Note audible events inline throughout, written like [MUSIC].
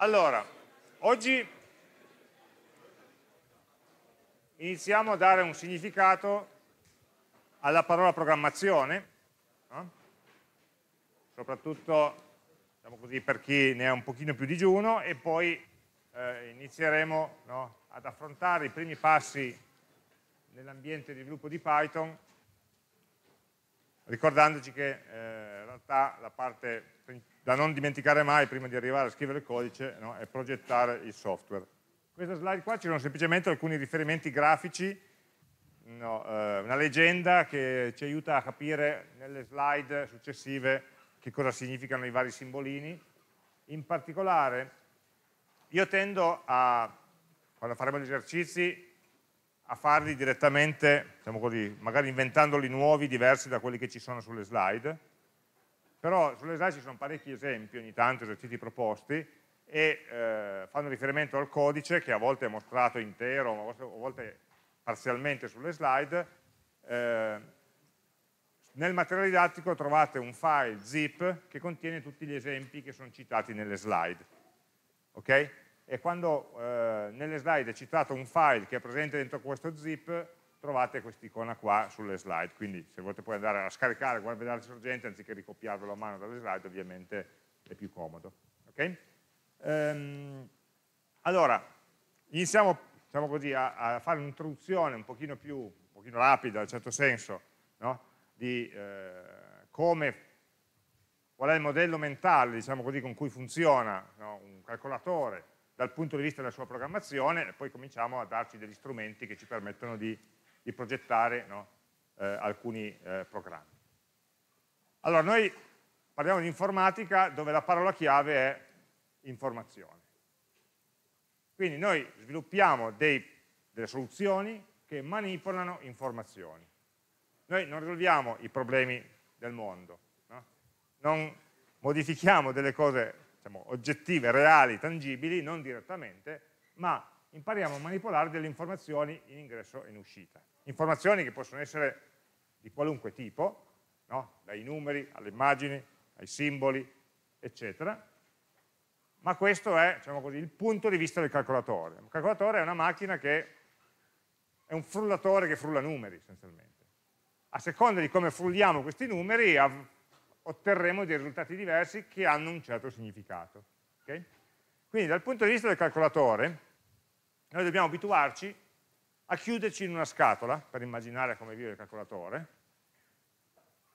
Allora, oggi iniziamo a dare un significato alla parola programmazione, no? soprattutto diciamo così, per chi ne ha un pochino più digiuno e poi eh, inizieremo no, ad affrontare i primi passi nell'ambiente di sviluppo di Python ricordandoci che eh, in realtà la parte da non dimenticare mai prima di arrivare a scrivere il codice no, è progettare il software. In questa slide qua ci sono semplicemente alcuni riferimenti grafici, no, eh, una leggenda che ci aiuta a capire nelle slide successive che cosa significano i vari simbolini. In particolare io tendo a, quando faremo gli esercizi, a farli direttamente, diciamo così, magari inventandoli nuovi, diversi da quelli che ci sono sulle slide, però sulle slide ci sono parecchi esempi, ogni tanto esercizi proposti, e eh, fanno riferimento al codice che a volte è mostrato intero, a volte parzialmente sulle slide. Eh, nel materiale didattico trovate un file zip che contiene tutti gli esempi che sono citati nelle slide. Okay? e quando eh, nelle slide è citato un file che è presente dentro questo zip, trovate quest'icona qua sulle slide, quindi se volete poi andare a scaricare qualche vedere sorgente anziché ricopiarvelo a mano dalle slide, ovviamente è più comodo. Okay? Ehm, allora, iniziamo diciamo così, a, a, fare un'introduzione un pochino più un pochino rapida, in certo senso, no? di eh, come, qual è il modello mentale diciamo così, con cui funziona no? un calcolatore dal punto di vista della sua programmazione e poi cominciamo a darci degli strumenti che ci permettono di, di progettare no, eh, alcuni eh, programmi. Allora, noi parliamo di informatica dove la parola chiave è informazione. Quindi noi sviluppiamo dei, delle soluzioni che manipolano informazioni. Noi non risolviamo i problemi del mondo, no? non modifichiamo delle cose diciamo, oggettive, reali, tangibili, non direttamente, ma impariamo a manipolare delle informazioni in ingresso e in uscita. Informazioni che possono essere di qualunque tipo, no? dai numeri alle immagini, ai simboli, eccetera, ma questo è diciamo così, il punto di vista del calcolatore. Il calcolatore è una macchina che è un frullatore che frulla numeri essenzialmente. A seconda di come frulliamo questi numeri otterremo dei risultati diversi che hanno un certo significato. Okay? Quindi dal punto di vista del calcolatore, noi dobbiamo abituarci a chiuderci in una scatola, per immaginare come vive il calcolatore,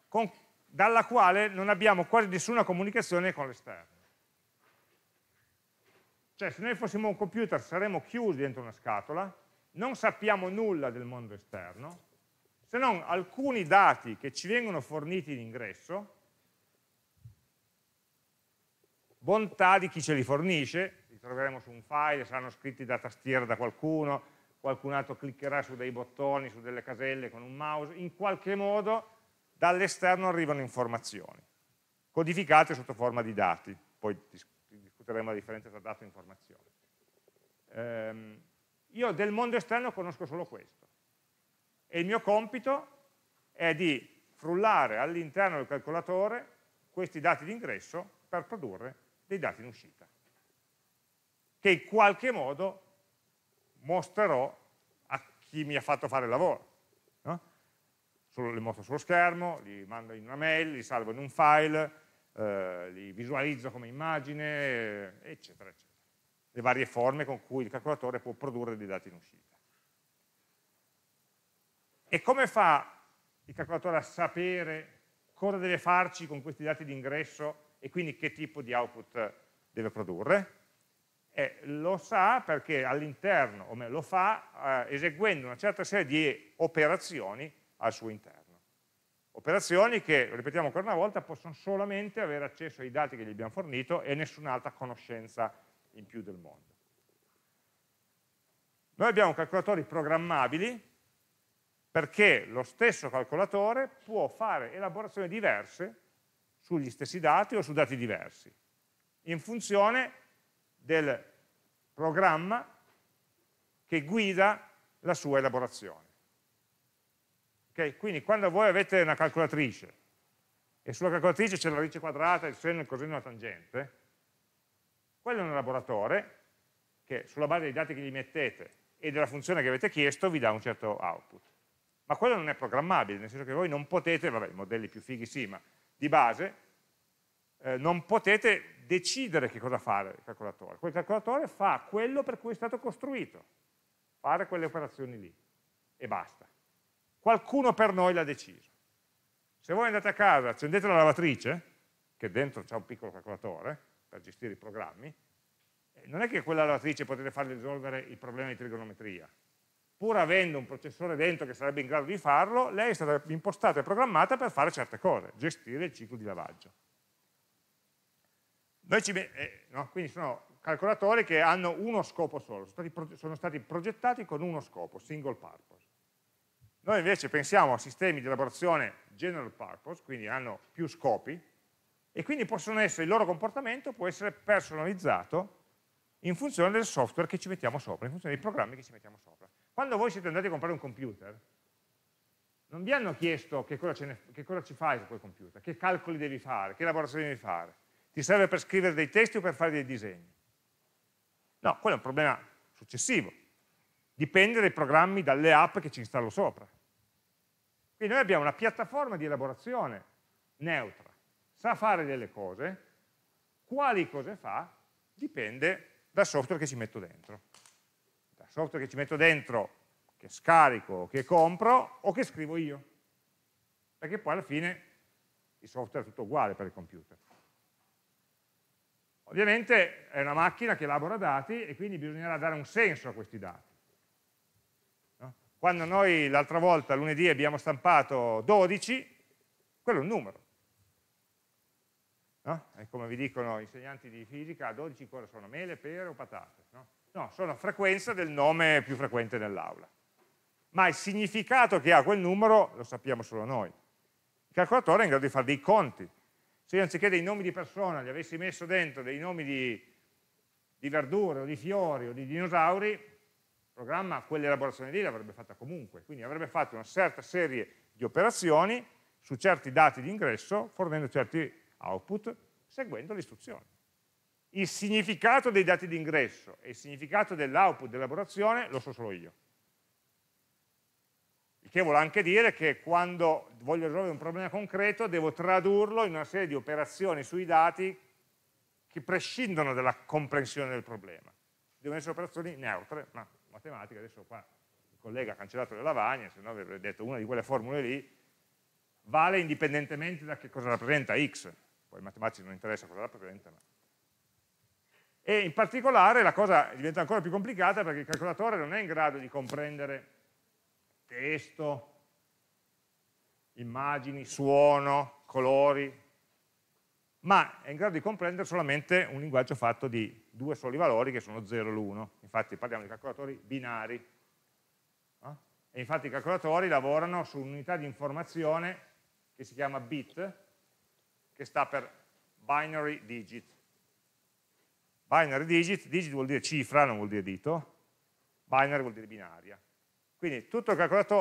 con, dalla quale non abbiamo quasi nessuna comunicazione con l'esterno. Cioè se noi fossimo un computer saremmo chiusi dentro una scatola, non sappiamo nulla del mondo esterno, se non alcuni dati che ci vengono forniti in ingresso, bontà di chi ce li fornisce, li troveremo su un file, saranno scritti da tastiera da qualcuno, qualcun altro cliccherà su dei bottoni, su delle caselle con un mouse, in qualche modo dall'esterno arrivano informazioni, codificate sotto forma di dati, poi discuteremo la differenza tra dato e informazione. Ehm, io del mondo esterno conosco solo questo e il mio compito è di frullare all'interno del calcolatore questi dati d'ingresso per produrre dei dati in uscita, che in qualche modo mostrerò a chi mi ha fatto fare il lavoro. No? li mostro sullo schermo, li mando in una mail, li salvo in un file, eh, li visualizzo come immagine, eccetera, eccetera. Le varie forme con cui il calcolatore può produrre dei dati in uscita. E come fa il calcolatore a sapere cosa deve farci con questi dati di ingresso e quindi che tipo di output deve produrre. E lo sa perché all'interno, o meglio, lo fa eh, eseguendo una certa serie di operazioni al suo interno. Operazioni che, ripetiamo ancora una volta, possono solamente avere accesso ai dati che gli abbiamo fornito e nessun'altra conoscenza in più del mondo. Noi abbiamo calcolatori programmabili perché lo stesso calcolatore può fare elaborazioni diverse sugli stessi dati o su dati diversi, in funzione del programma che guida la sua elaborazione. Okay? Quindi quando voi avete una calcolatrice e sulla calcolatrice c'è la radice quadrata, il seno, il coseno e la tangente, Quello è un elaboratore che sulla base dei dati che gli mettete e della funzione che avete chiesto vi dà un certo output. Ma quello non è programmabile, nel senso che voi non potete, vabbè, i modelli più fighi sì, ma di base, eh, non potete decidere che cosa fare il calcolatore. Quel calcolatore fa quello per cui è stato costruito, fare quelle operazioni lì, e basta. Qualcuno per noi l'ha deciso. Se voi andate a casa, accendete la lavatrice, che dentro c'è un piccolo calcolatore per gestire i programmi, non è che quella lavatrice potete farle risolvere il problema di trigonometria. Pur avendo un processore dentro che sarebbe in grado di farlo, lei è stata impostata e programmata per fare certe cose, gestire il ciclo di lavaggio. Eh, no? Quindi sono calcolatori che hanno uno scopo solo, sono stati, sono stati progettati con uno scopo, single purpose. Noi invece pensiamo a sistemi di elaborazione general purpose, quindi hanno più scopi, e quindi possono essere, il loro comportamento può essere personalizzato in funzione del software che ci mettiamo sopra, in funzione dei programmi che ci mettiamo sopra. Quando voi siete andati a comprare un computer, non vi hanno chiesto che cosa, ne, che cosa ci fai su quel computer, che calcoli devi fare, che elaborazioni devi fare. Ti serve per scrivere dei testi o per fare dei disegni? No, quello è un problema successivo. Dipende dai programmi, dalle app che ci installo sopra. Quindi noi abbiamo una piattaforma di elaborazione neutra, sa fare delle cose, quali cose fa dipende dal software che ci metto dentro. Dal software che ci metto dentro, che scarico, che compro o che scrivo io. Perché poi alla fine il software è tutto uguale per il computer. Ovviamente è una macchina che elabora dati e quindi bisognerà dare un senso a questi dati. Quando noi l'altra volta, lunedì, abbiamo stampato 12, quello è un numero. No? E come vi dicono gli insegnanti di fisica, 12 cosa sono? Mele, pere o patate? No? no sono frequenza del nome più frequente nell'aula. Ma il significato che ha quel numero lo sappiamo solo noi. Il calcolatore è in grado di fare dei conti, se io anziché dei nomi di persona gli avessi messo dentro dei nomi di, di verdure o di fiori o di dinosauri, il programma quell'elaborazione lì l'avrebbe fatta comunque, quindi avrebbe fatto una certa serie di operazioni su certi dati di ingresso, fornendo certi output, seguendo le istruzioni. Il significato dei dati di ingresso e il significato dell'output dell'elaborazione lo so solo io che vuole anche dire che quando voglio risolvere un problema concreto devo tradurlo in una serie di operazioni sui dati che prescindono dalla comprensione del problema. Devono essere operazioni neutre, ma matematica, adesso qua il collega ha cancellato le lavagne, se no avrei detto una di quelle formule lì vale indipendentemente da che cosa rappresenta x, poi ai matematici non interessa cosa rappresenta, ma... E in particolare la cosa diventa ancora più complicata perché il calcolatore non è in grado di comprendere testo, immagini, suono, colori, ma è in grado di comprendere solamente un linguaggio fatto di due soli valori che sono 0 e l'1. Infatti parliamo di calcolatori binari. No? E infatti i calcolatori lavorano su un'unità di informazione che si chiama bit, che sta per binary digit. Binary digit, digit vuol dire cifra, non vuol dire dito, binary vuol dire binaria. Quindi tutto,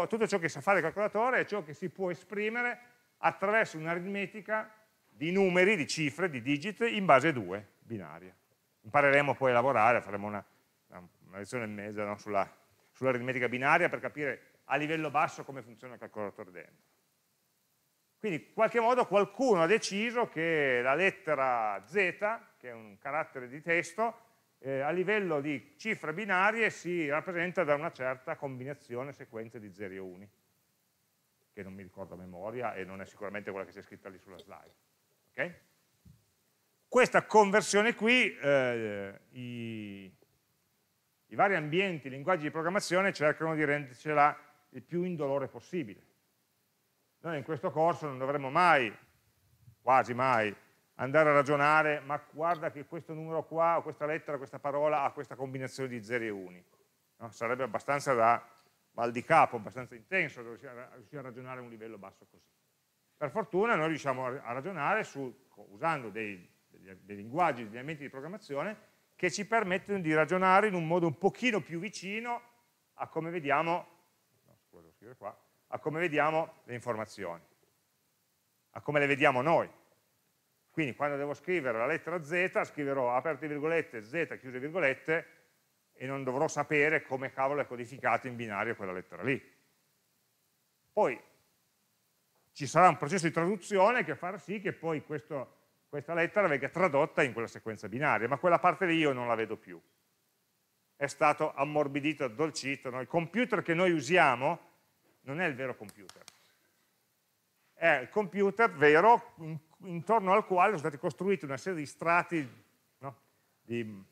tutto, ciò che sa fare il calcolatore è ciò che si può esprimere attraverso un'aritmetica di numeri, di cifre, di digit in base a due, binarie. Impareremo poi a lavorare, faremo una, una lezione e mezza no, sull'aritmetica sull binaria per capire a livello basso come funziona il calcolatore dentro. Quindi in qualche modo qualcuno ha deciso che la lettera Z, che è un carattere di testo, eh, a livello di cifre binarie si rappresenta da una certa combinazione, sequenza di 0 e 1, che non mi ricordo a memoria e non è sicuramente quella che c'è scritta lì sulla slide. Okay? Questa conversione qui, eh, i, i vari ambienti, i linguaggi di programmazione cercano di rendercela il più indolore possibile. Noi in questo corso non dovremmo mai, quasi mai, andare a ragionare, ma guarda che questo numero qua, o questa lettera, questa parola ha questa combinazione di zeri e uni. No? Sarebbe abbastanza da mal di capo, abbastanza intenso riuscire a ragionare a un livello basso così. Per fortuna noi riusciamo a ragionare su, usando dei, dei, linguaggi, degli elementi di programmazione che ci permettono di ragionare in un modo un pochino più vicino a come vediamo, no, scusa, qua, a come vediamo le informazioni, a come le vediamo noi Quindi quando devo scrivere la lettera Z, scriverò aperte virgolette, Z, chiuse virgolette, e non dovrò sapere come cavolo è codificato in binario quella lettera lì. Poi ci sarà un processo di traduzione che farà sì che poi questo, questa lettera venga tradotta in quella sequenza binaria, ma quella parte lì io non la vedo più. È stato ammorbidito, addolcito. No? Il computer che noi usiamo non è il vero computer. È il computer vero intorno al quale sono stati costruiti una serie di strati no? di,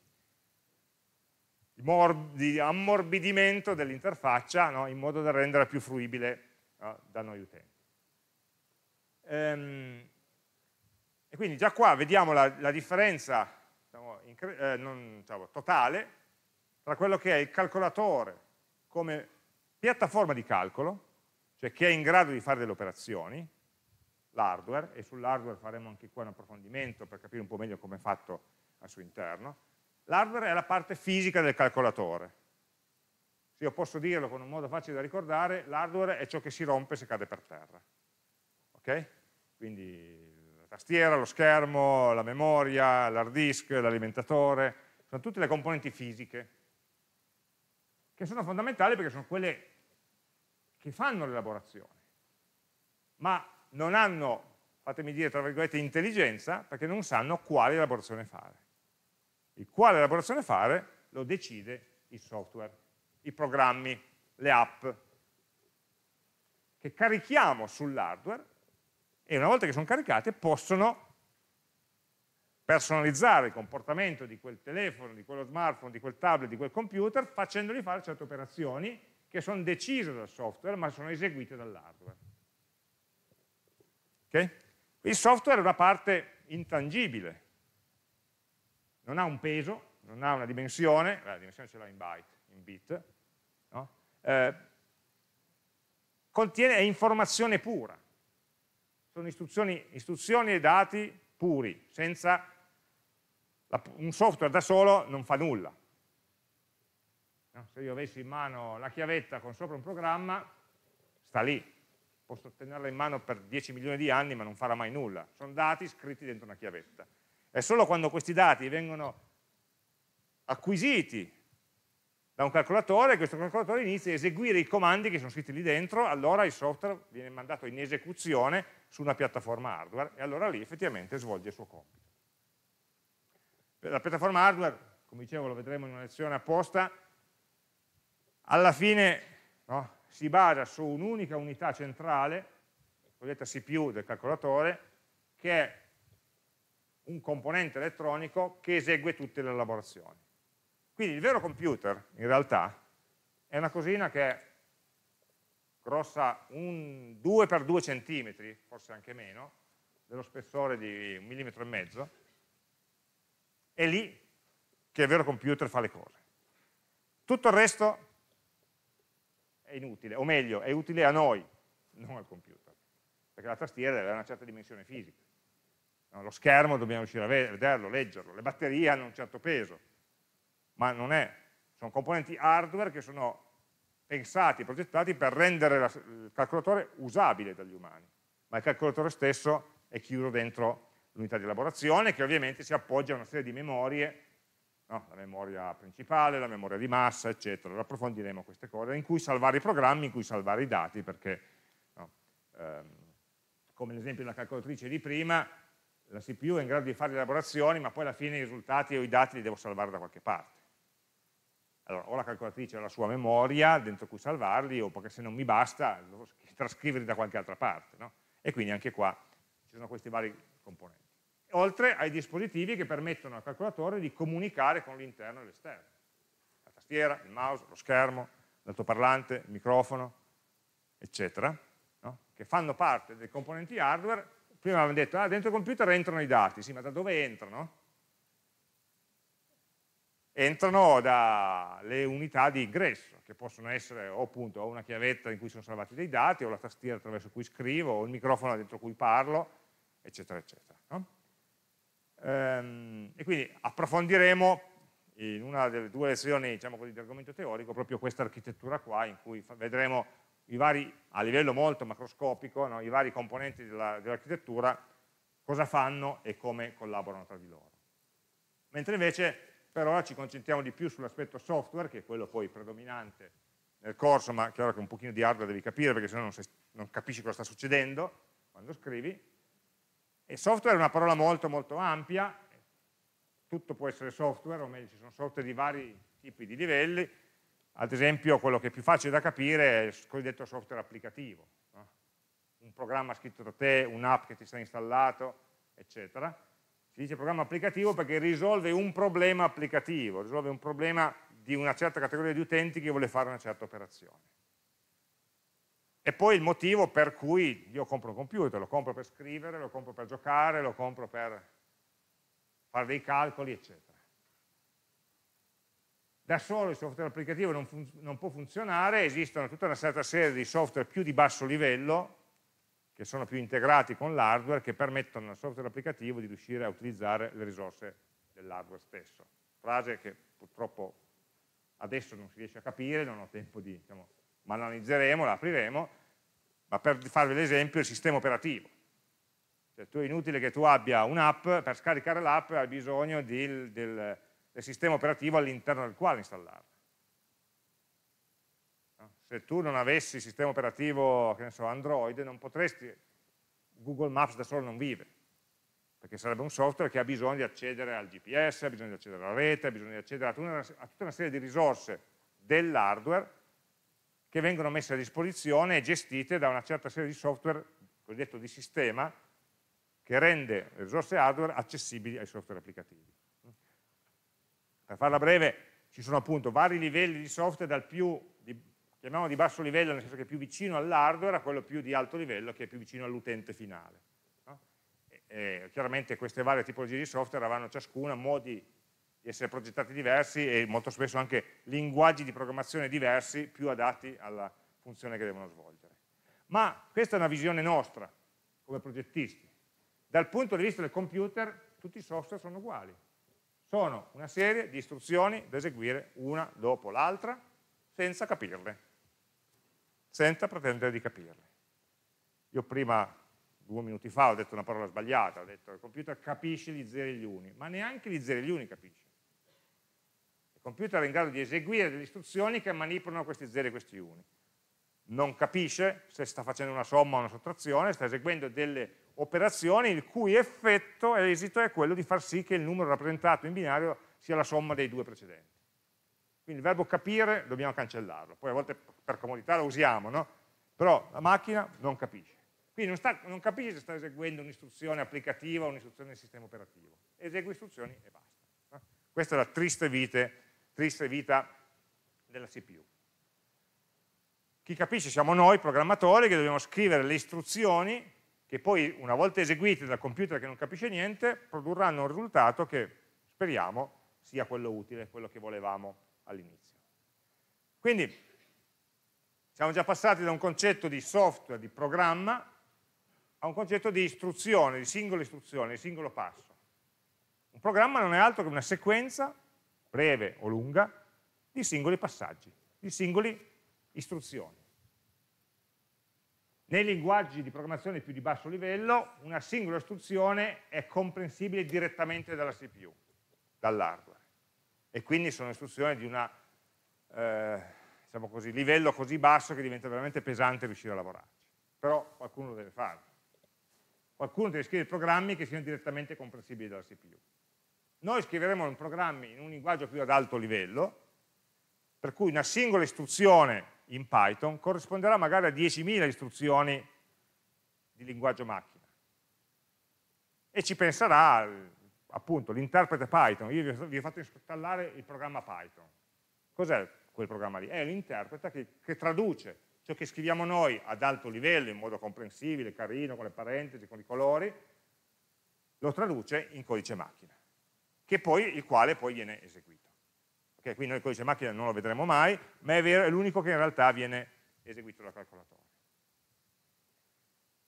di, ammorbidimento dell'interfaccia no? in modo da rendere più fruibile da noi utenti. Ehm, e quindi già qua vediamo la, la differenza diciamo, eh, non, diciamo, totale tra quello che è il calcolatore come piattaforma di calcolo, cioè che è in grado di fare delle operazioni, l'hardware, e sull'hardware faremo anche qua un approfondimento per capire un po' meglio come è fatto al suo interno. L'hardware è la parte fisica del calcolatore. Se io posso dirlo con un modo facile da ricordare, l'hardware è ciò che si rompe se cade per terra. Ok? Quindi la tastiera, lo schermo, la memoria, l'hard disk, l'alimentatore, sono tutte le componenti fisiche che sono fondamentali perché sono quelle che fanno l'elaborazione, ma non hanno, fatemi dire, tra virgolette, intelligenza, perché non sanno quale elaborazione fare. Il quale elaborazione fare lo decide il software, i programmi, le app, che carichiamo sull'hardware e una volta che sono caricate possono personalizzare il comportamento di quel telefono, di quello smartphone, di quel tablet, di quel computer, facendogli fare certe operazioni che sono decise dal software ma sono eseguite dall'hardware. Okay? Il software è una parte intangibile, non ha un peso, non ha una dimensione, la dimensione ce l'ha in byte, in bit, no? eh, contiene, è informazione pura, sono istruzioni, istruzioni e dati puri, senza un software da solo non fa nulla. No? Se io avessi in mano la chiavetta con sopra un programma, sta lì, posso tenerla in mano per 10 milioni di anni ma non farà mai nulla, sono dati scritti dentro una chiavetta. È solo quando questi dati vengono acquisiti da un calcolatore, questo calcolatore inizia a eseguire i comandi che sono scritti lì dentro, allora il software viene mandato in esecuzione su una piattaforma hardware e allora lì effettivamente svolge il suo compito. La piattaforma hardware, come dicevo, lo vedremo in una lezione apposta, alla fine no, si basa su un'unica unità centrale, cosiddetta CPU del calcolatore, che è un componente elettronico che esegue tutte le elaborazioni. Quindi il vero computer, in realtà, è una cosina che è grossa un 2 x 2 cm, forse anche meno, dello spessore di un millimetro e mezzo, è lì che il vero computer fa le cose. Tutto il resto è inutile, o meglio, è utile a noi, non al computer, perché la tastiera deve avere una certa dimensione fisica. No, lo schermo dobbiamo riuscire a vederlo, leggerlo, le batterie hanno un certo peso, ma non è, sono componenti hardware che sono pensati, progettati per rendere la, il calcolatore usabile dagli umani, ma il calcolatore stesso è chiuso dentro l'unità di elaborazione che ovviamente si appoggia a una serie di memorie, no? la memoria principale, la memoria di massa, eccetera. Approfondiremo queste cose, in cui salvare i programmi, in cui salvare i dati, perché no? ehm, come l'esempio della calcolatrice di prima, la CPU è in grado di fare le elaborazioni, ma poi alla fine i risultati o i dati li devo salvare da qualche parte. Allora, o la calcolatrice ha la sua memoria dentro cui salvarli, o perché se non mi basta, devo trascriverli da qualche altra parte. No? E quindi anche qua ci sono questi vari componenti. Oltre ai dispositivi che permettono al calcolatore di comunicare con l'interno e l'esterno. La tastiera, il mouse, lo schermo, l'altoparlante, il microfono, eccetera, no? che fanno parte dei componenti hardware. Prima avevamo detto, ah, dentro il computer entrano i dati, sì, ma da dove entrano? Entrano dalle unità di ingresso, che possono essere o appunto una chiavetta in cui sono salvati dei dati, o la tastiera attraverso cui scrivo, o il microfono dentro cui parlo, eccetera, eccetera. No? Ehm, e quindi approfondiremo in una delle due lezioni diciamo così, di argomento teorico proprio questa architettura qua in cui vedremo vari, a livello molto macroscopico, no, i vari componenti dell'architettura dell cosa fanno e come collaborano tra di loro. Mentre invece per ora ci concentriamo di più sull'aspetto software, che è quello poi predominante nel corso, ma chiaro che un pochino di hardware devi capire perché sennò non, sei, non capisci cosa sta succedendo quando scrivi. E software è una parola molto molto ampia, tutto può essere software, o meglio ci sono software di vari tipi di livelli, ad esempio quello che è più facile da capire è il cosiddetto software applicativo, no? un programma scritto da te, un'app che ti sta installato, eccetera. Si dice programma applicativo perché risolve un problema applicativo, risolve un problema di una certa categoria di utenti che vuole fare una certa operazione. E poi il motivo per cui io compro un computer, lo compro per scrivere, lo compro per giocare, lo compro per fare dei calcoli, eccetera. Da solo il software applicativo non, non può funzionare, esistono tutta una certa serie di software più di basso livello, che sono più integrati con l'hardware, che permettono al software applicativo di riuscire a utilizzare le risorse dell'hardware stesso. Frase che purtroppo adesso non si riesce a capire, non ho tempo di, diciamo, ma l'analizzeremo, la apriremo, ma per farvi l'esempio il sistema operativo. Cioè, tu è inutile che tu abbia un'app, per scaricare l'app hai bisogno del, del, del sistema operativo all'interno del quale installarla. Se tu non avessi il sistema operativo, so, Android, non potresti, Google Maps da solo non vive, perché sarebbe un software che ha bisogno di accedere al GPS, ha bisogno di accedere alla rete, ha bisogno di accedere a tutta una serie di risorse dell'hardware che vengono messe a disposizione e gestite da una certa serie di software, cosiddetto di sistema, che rende le risorse hardware accessibili ai software applicativi. Per farla breve, ci sono appunto vari livelli di software, dal più, di, chiamiamolo di basso livello, nel senso che è più vicino all'hardware, a quello più di alto livello, che è più vicino all'utente finale. No? E, e, chiaramente queste varie tipologie di software avranno ciascuna modi di essere progettati diversi e molto spesso anche linguaggi di programmazione diversi, più adatti alla funzione che devono svolgere. Ma questa è una visione nostra, come progettisti. Dal punto di vista del computer tutti i software sono uguali. Sono una serie di istruzioni da eseguire una dopo l'altra senza capirle, senza pretendere di capirle. Io prima, due minuti fa, ho detto una parola sbagliata, ho detto che il computer capisce gli zeri e gli uni, ma neanche gli zeri e gli uni capisce. Il computer è in grado di eseguire delle istruzioni che manipolano questi zeri e questi uni non capisce se sta facendo una somma o una sottrazione, sta eseguendo delle operazioni il cui effetto, esito è quello di far sì che il numero rappresentato in binario sia la somma dei due precedenti. Quindi il verbo capire dobbiamo cancellarlo, poi a volte per comodità lo usiamo, no? però la macchina non capisce. Quindi non, sta, non capisce se sta eseguendo un'istruzione applicativa o un'istruzione del sistema operativo, esegue istruzioni e basta. Questa è la triste, vite, triste vita della CPU. Chi capisce siamo noi, programmatori, che dobbiamo scrivere le istruzioni che poi, una volta eseguite dal computer che non capisce niente, produrranno un risultato che speriamo sia quello utile, quello che volevamo all'inizio. Quindi siamo già passati da un concetto di software, di programma, a un concetto di istruzione, di singola istruzione, di singolo passo. Un programma non è altro che una sequenza, breve o lunga, di singoli passaggi, di singoli istruzioni. Nei linguaggi di programmazione più di basso livello, una singola istruzione è comprensibile direttamente dalla CPU, dall'hardware. E quindi sono istruzioni di un eh, diciamo livello così basso che diventa veramente pesante riuscire a lavorarci. Però qualcuno deve fare. Qualcuno deve scrivere programmi che siano direttamente comprensibili dalla CPU. Noi scriveremo programmi in un linguaggio più ad alto livello, per cui una singola istruzione in Python corrisponderà magari a 10.000 istruzioni di linguaggio macchina. E ci penserà appunto l'interprete Python. Io vi ho fatto installare il programma Python. Cos'è quel programma lì? È l'interprete che, che traduce ciò che scriviamo noi ad alto livello, in modo comprensibile, carino, con le parentesi, con i colori, lo traduce in codice macchina, poi, il quale poi viene eseguito. Okay, quindi noi il codice macchina non lo vedremo mai, ma è è l'unico che in realtà viene eseguito dal calcolatore.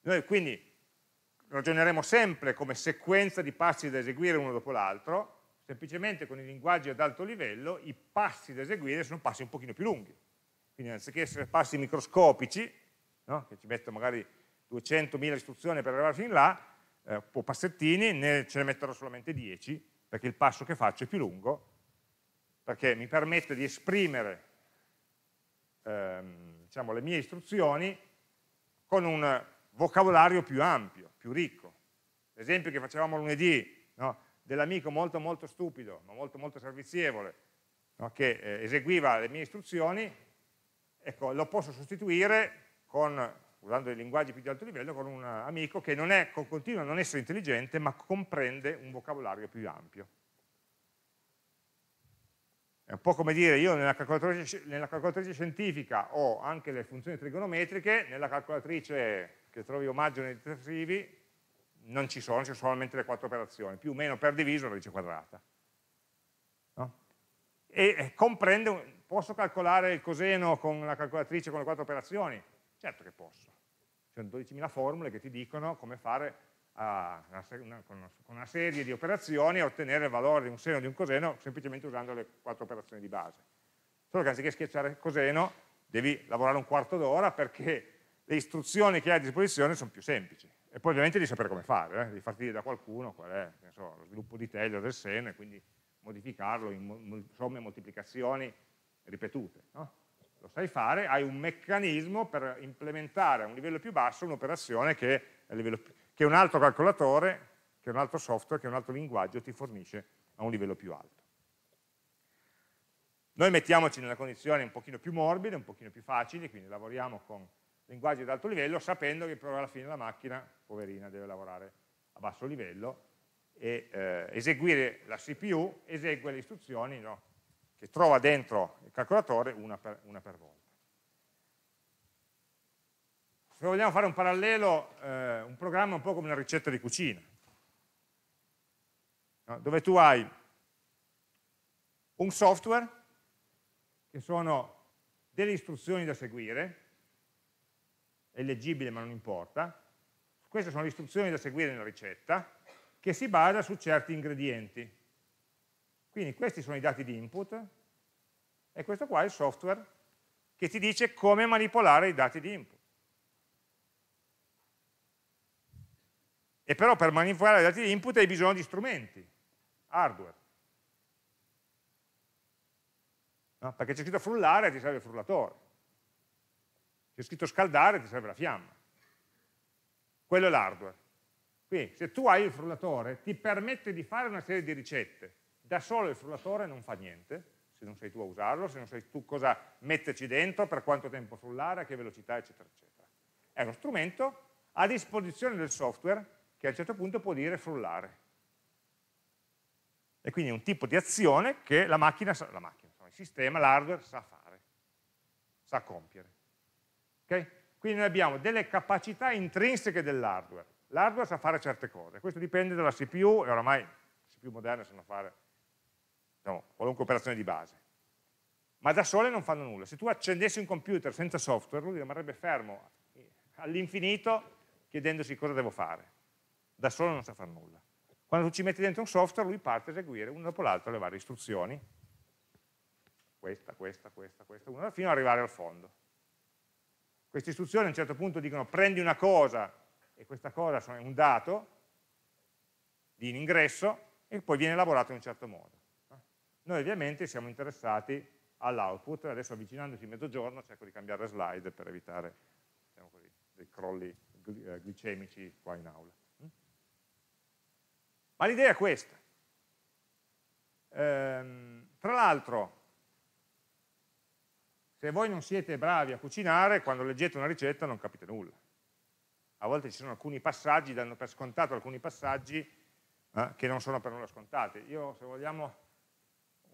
Noi quindi ragioneremo sempre come sequenza di passi da eseguire uno dopo l'altro, semplicemente con i linguaggi ad alto livello i passi da eseguire sono passi un pochino più lunghi. Quindi anziché essere passi microscopici, no, che ci mettono magari 200.000 istruzioni per arrivare fin là, eh, o passettini, ne, ce ne metterò solamente 10, perché il passo che faccio è più lungo, perché mi permette di esprimere ehm, diciamo, le mie istruzioni con un vocabolario più ampio, più ricco. L'esempio che facevamo lunedì, no? dell'amico molto molto stupido, ma molto molto servizievole, no? che eh, eseguiva le mie istruzioni, ecco, lo posso sostituire con usando dei linguaggi più di alto livello, con un amico che non è, continua a non essere intelligente, ma comprende un vocabolario più ampio. È un po' come dire, io nella calcolatrice, nella calcolatrice scientifica ho anche le funzioni trigonometriche, nella calcolatrice che trovi omaggio nei detersivi non ci sono, ci sono solamente le quattro operazioni, più o meno per diviso radice quadrata. No? E comprende, posso calcolare il coseno con la calcolatrice con le quattro operazioni? Certo che posso. Ci sono 12.000 formule che ti dicono come fare a, una, con una serie di operazioni a ottenere il valore di un seno o di un coseno semplicemente usando le quattro operazioni di base. Solo che anziché schiacciare coseno devi lavorare un quarto d'ora perché le istruzioni che hai a disposizione sono più semplici. E poi ovviamente devi sapere come fare, eh? devi farti dire da qualcuno qual è so, lo sviluppo di Taylor del seno e quindi modificarlo in somme e moltiplicazioni ripetute. No? Lo sai fare, hai un meccanismo per implementare a un livello più basso un'operazione che, che un altro calcolatore, che un altro software, che un altro linguaggio ti fornisce a un livello più alto. Noi mettiamoci nelle condizioni un pochino più morbide, un pochino più facili, quindi lavoriamo con linguaggi ad alto livello sapendo che però alla fine la macchina, poverina, deve lavorare a basso livello e eh, eseguire la CPU, esegue le istruzioni no, che trova dentro il calcolatore una per, una per volta. Se vogliamo fare un parallelo, eh, un programma un po' come una ricetta di cucina, no? dove tu hai un software che sono delle istruzioni da seguire, è leggibile ma non importa, queste sono le istruzioni da seguire nella ricetta, che si basa su certi ingredienti. Quindi questi sono i dati di input e questo qua è il software che ti dice come manipolare i dati di input. E però per manipolare i dati di input hai bisogno di strumenti, hardware. No? Perché c'è scritto frullare ti serve il frullatore. C'è scritto scaldare ti serve la fiamma. Quello è l'hardware. Quindi se tu hai il frullatore ti permette di fare una serie di ricette da solo il frullatore non fa niente, se non sei tu a usarlo, se non sai tu cosa metterci dentro, per quanto tempo frullare, a che velocità, eccetera, eccetera. È uno strumento a disposizione del software che a un certo punto può dire frullare. E quindi è un tipo di azione che la macchina, la macchina il sistema, l'hardware sa fare, sa compiere. Okay? Quindi noi abbiamo delle capacità intrinseche dell'hardware. L'hardware sa fare certe cose, questo dipende dalla CPU e oramai le CPU moderne sanno fare diciamo, qualunque operazione di base. Ma da sole non fanno nulla. Se tu accendessi un computer senza software, lui rimarrebbe fermo all'infinito chiedendosi cosa devo fare. Da solo non sa fare nulla. Quando tu ci metti dentro un software, lui parte a eseguire una dopo l'altra le varie istruzioni, questa, questa, questa, questa, una, fino ad arrivare al fondo. Queste istruzioni a un certo punto dicono prendi una cosa, e questa cosa è un dato di ingresso, e poi viene lavorato in un certo modo. Noi ovviamente siamo interessati all'output, adesso avvicinandoci a mezzogiorno cerco di cambiare slide per evitare diciamo così, dei crolli eh, glicemici qua in aula. Mm? Ma l'idea è questa. Ehm, tra l'altro, se voi non siete bravi a cucinare, quando leggete una ricetta non capite nulla. A volte ci sono alcuni passaggi, danno per scontato alcuni passaggi eh, che non sono per nulla scontati. Io, se vogliamo,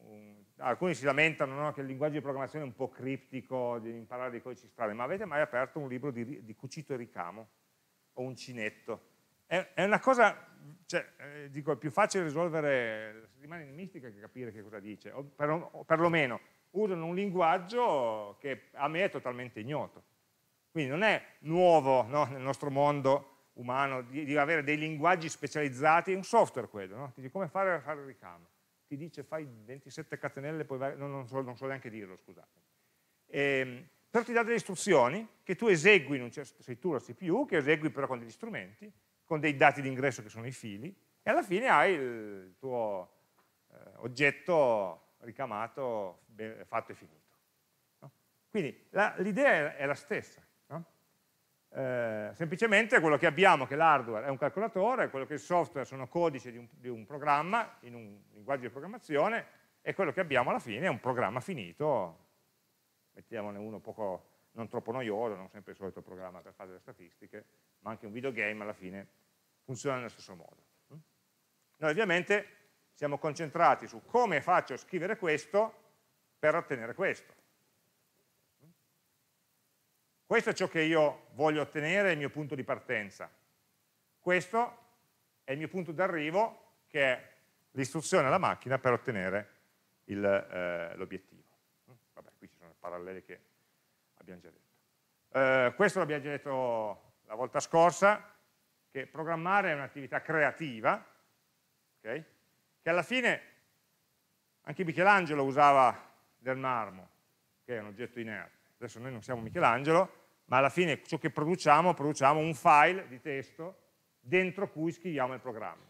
un, alcuni si lamentano no, che il linguaggio di programmazione è un po' criptico, di imparare dei codici strani, ma avete mai aperto un libro di, di cucito e ricamo? O un cinetto? È, è una cosa, cioè, eh, dico, è più facile risolvere la settimana enigmistica che capire che cosa dice, o, per, o perlomeno usano un linguaggio che a me è totalmente ignoto. Quindi non è nuovo no, nel nostro mondo umano di, di, avere dei linguaggi specializzati, è un software quello, no? ti dice come fare a fare il ricamo ti dice fai 27 catenelle, poi vai, non, non, so, non, so, neanche dirlo, scusate. E, ehm, però ti dà delle istruzioni che tu esegui, in un certo, sei tu la CPU, che esegui però con degli strumenti, con dei dati d'ingresso che sono i fili, e alla fine hai il tuo eh, oggetto ricamato, fatto e finito. No? Quindi l'idea è la stessa. Eh, semplicemente quello che abbiamo, che l'hardware è un calcolatore, quello che il software sono codici di un, di un programma, in un linguaggio di programmazione, e quello che abbiamo alla fine è un programma finito, mettiamone uno poco, non troppo noioso, non sempre il solito programma per fare delle statistiche, ma anche un videogame alla fine funziona nello stesso modo. Noi ovviamente siamo concentrati su come faccio a scrivere questo per ottenere questo. Questo è ciò che io voglio ottenere, è il mio punto di partenza. Questo è il mio punto d'arrivo, che è l'istruzione alla macchina per ottenere eh, l'obiettivo. Vabbè, qui ci sono paralleli che abbiamo già detto. Eh, questo l'abbiamo già detto la volta scorsa, che programmare è un'attività creativa, okay? che alla fine anche Michelangelo usava del marmo, che è un oggetto inerte. Adesso noi non siamo Michelangelo, ma alla fine ciò che produciamo, produciamo un file di testo dentro cui scriviamo il programma.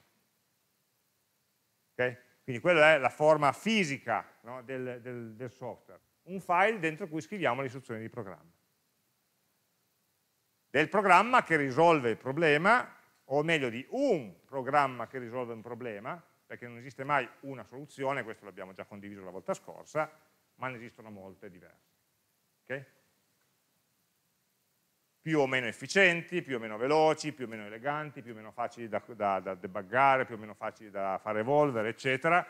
Okay? Quindi quella è la forma fisica no, del, del, del software, un file dentro cui scriviamo le istruzioni di programma. Del programma che risolve il problema, o meglio di un programma che risolve un problema, perché non esiste mai una soluzione, questo l'abbiamo già condiviso la volta scorsa, ma ne esistono molte diverse. Okay? Più o meno efficienti, più o meno veloci, più o meno eleganti, più o meno facili da, da, da debuggare, più o meno facili da far evolvere, eccetera.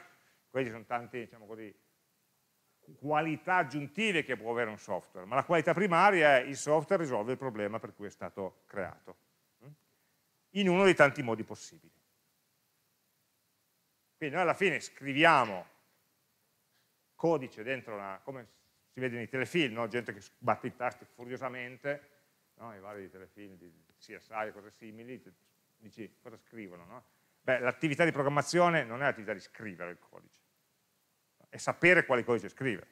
Queste sono tante, diciamo così, qualità aggiuntive che può avere un software, ma la qualità primaria è il software risolve il problema per cui è stato creato, mm? in uno dei tanti modi possibili. Quindi noi alla fine scriviamo codice dentro una, come si vede nei telefilm, no? gente che batte i tasti furiosamente, no? i vari telefilm di CSI e cose simili, dici cosa scrivono? No? Beh, l'attività di programmazione non è l'attività di scrivere il codice, è sapere quale codice scrivere,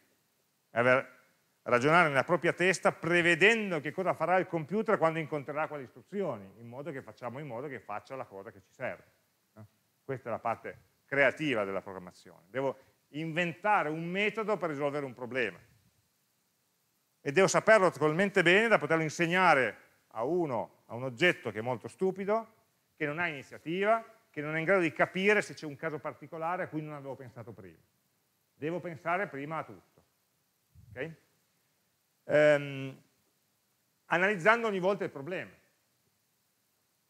è aver, ragionare nella propria testa prevedendo che cosa farà il computer quando incontrerà quelle istruzioni, in modo che facciamo in modo che faccia la cosa che ci serve. Questa è la parte creativa della programmazione. Devo inventare un metodo per risolvere un problema. E devo saperlo talmente bene da poterlo insegnare a uno, a un oggetto che è molto stupido, che non ha iniziativa, che non è in grado di capire se c'è un caso particolare a cui non avevo pensato prima. Devo pensare prima a tutto. Okay? Ehm, analizzando ogni volta il problema.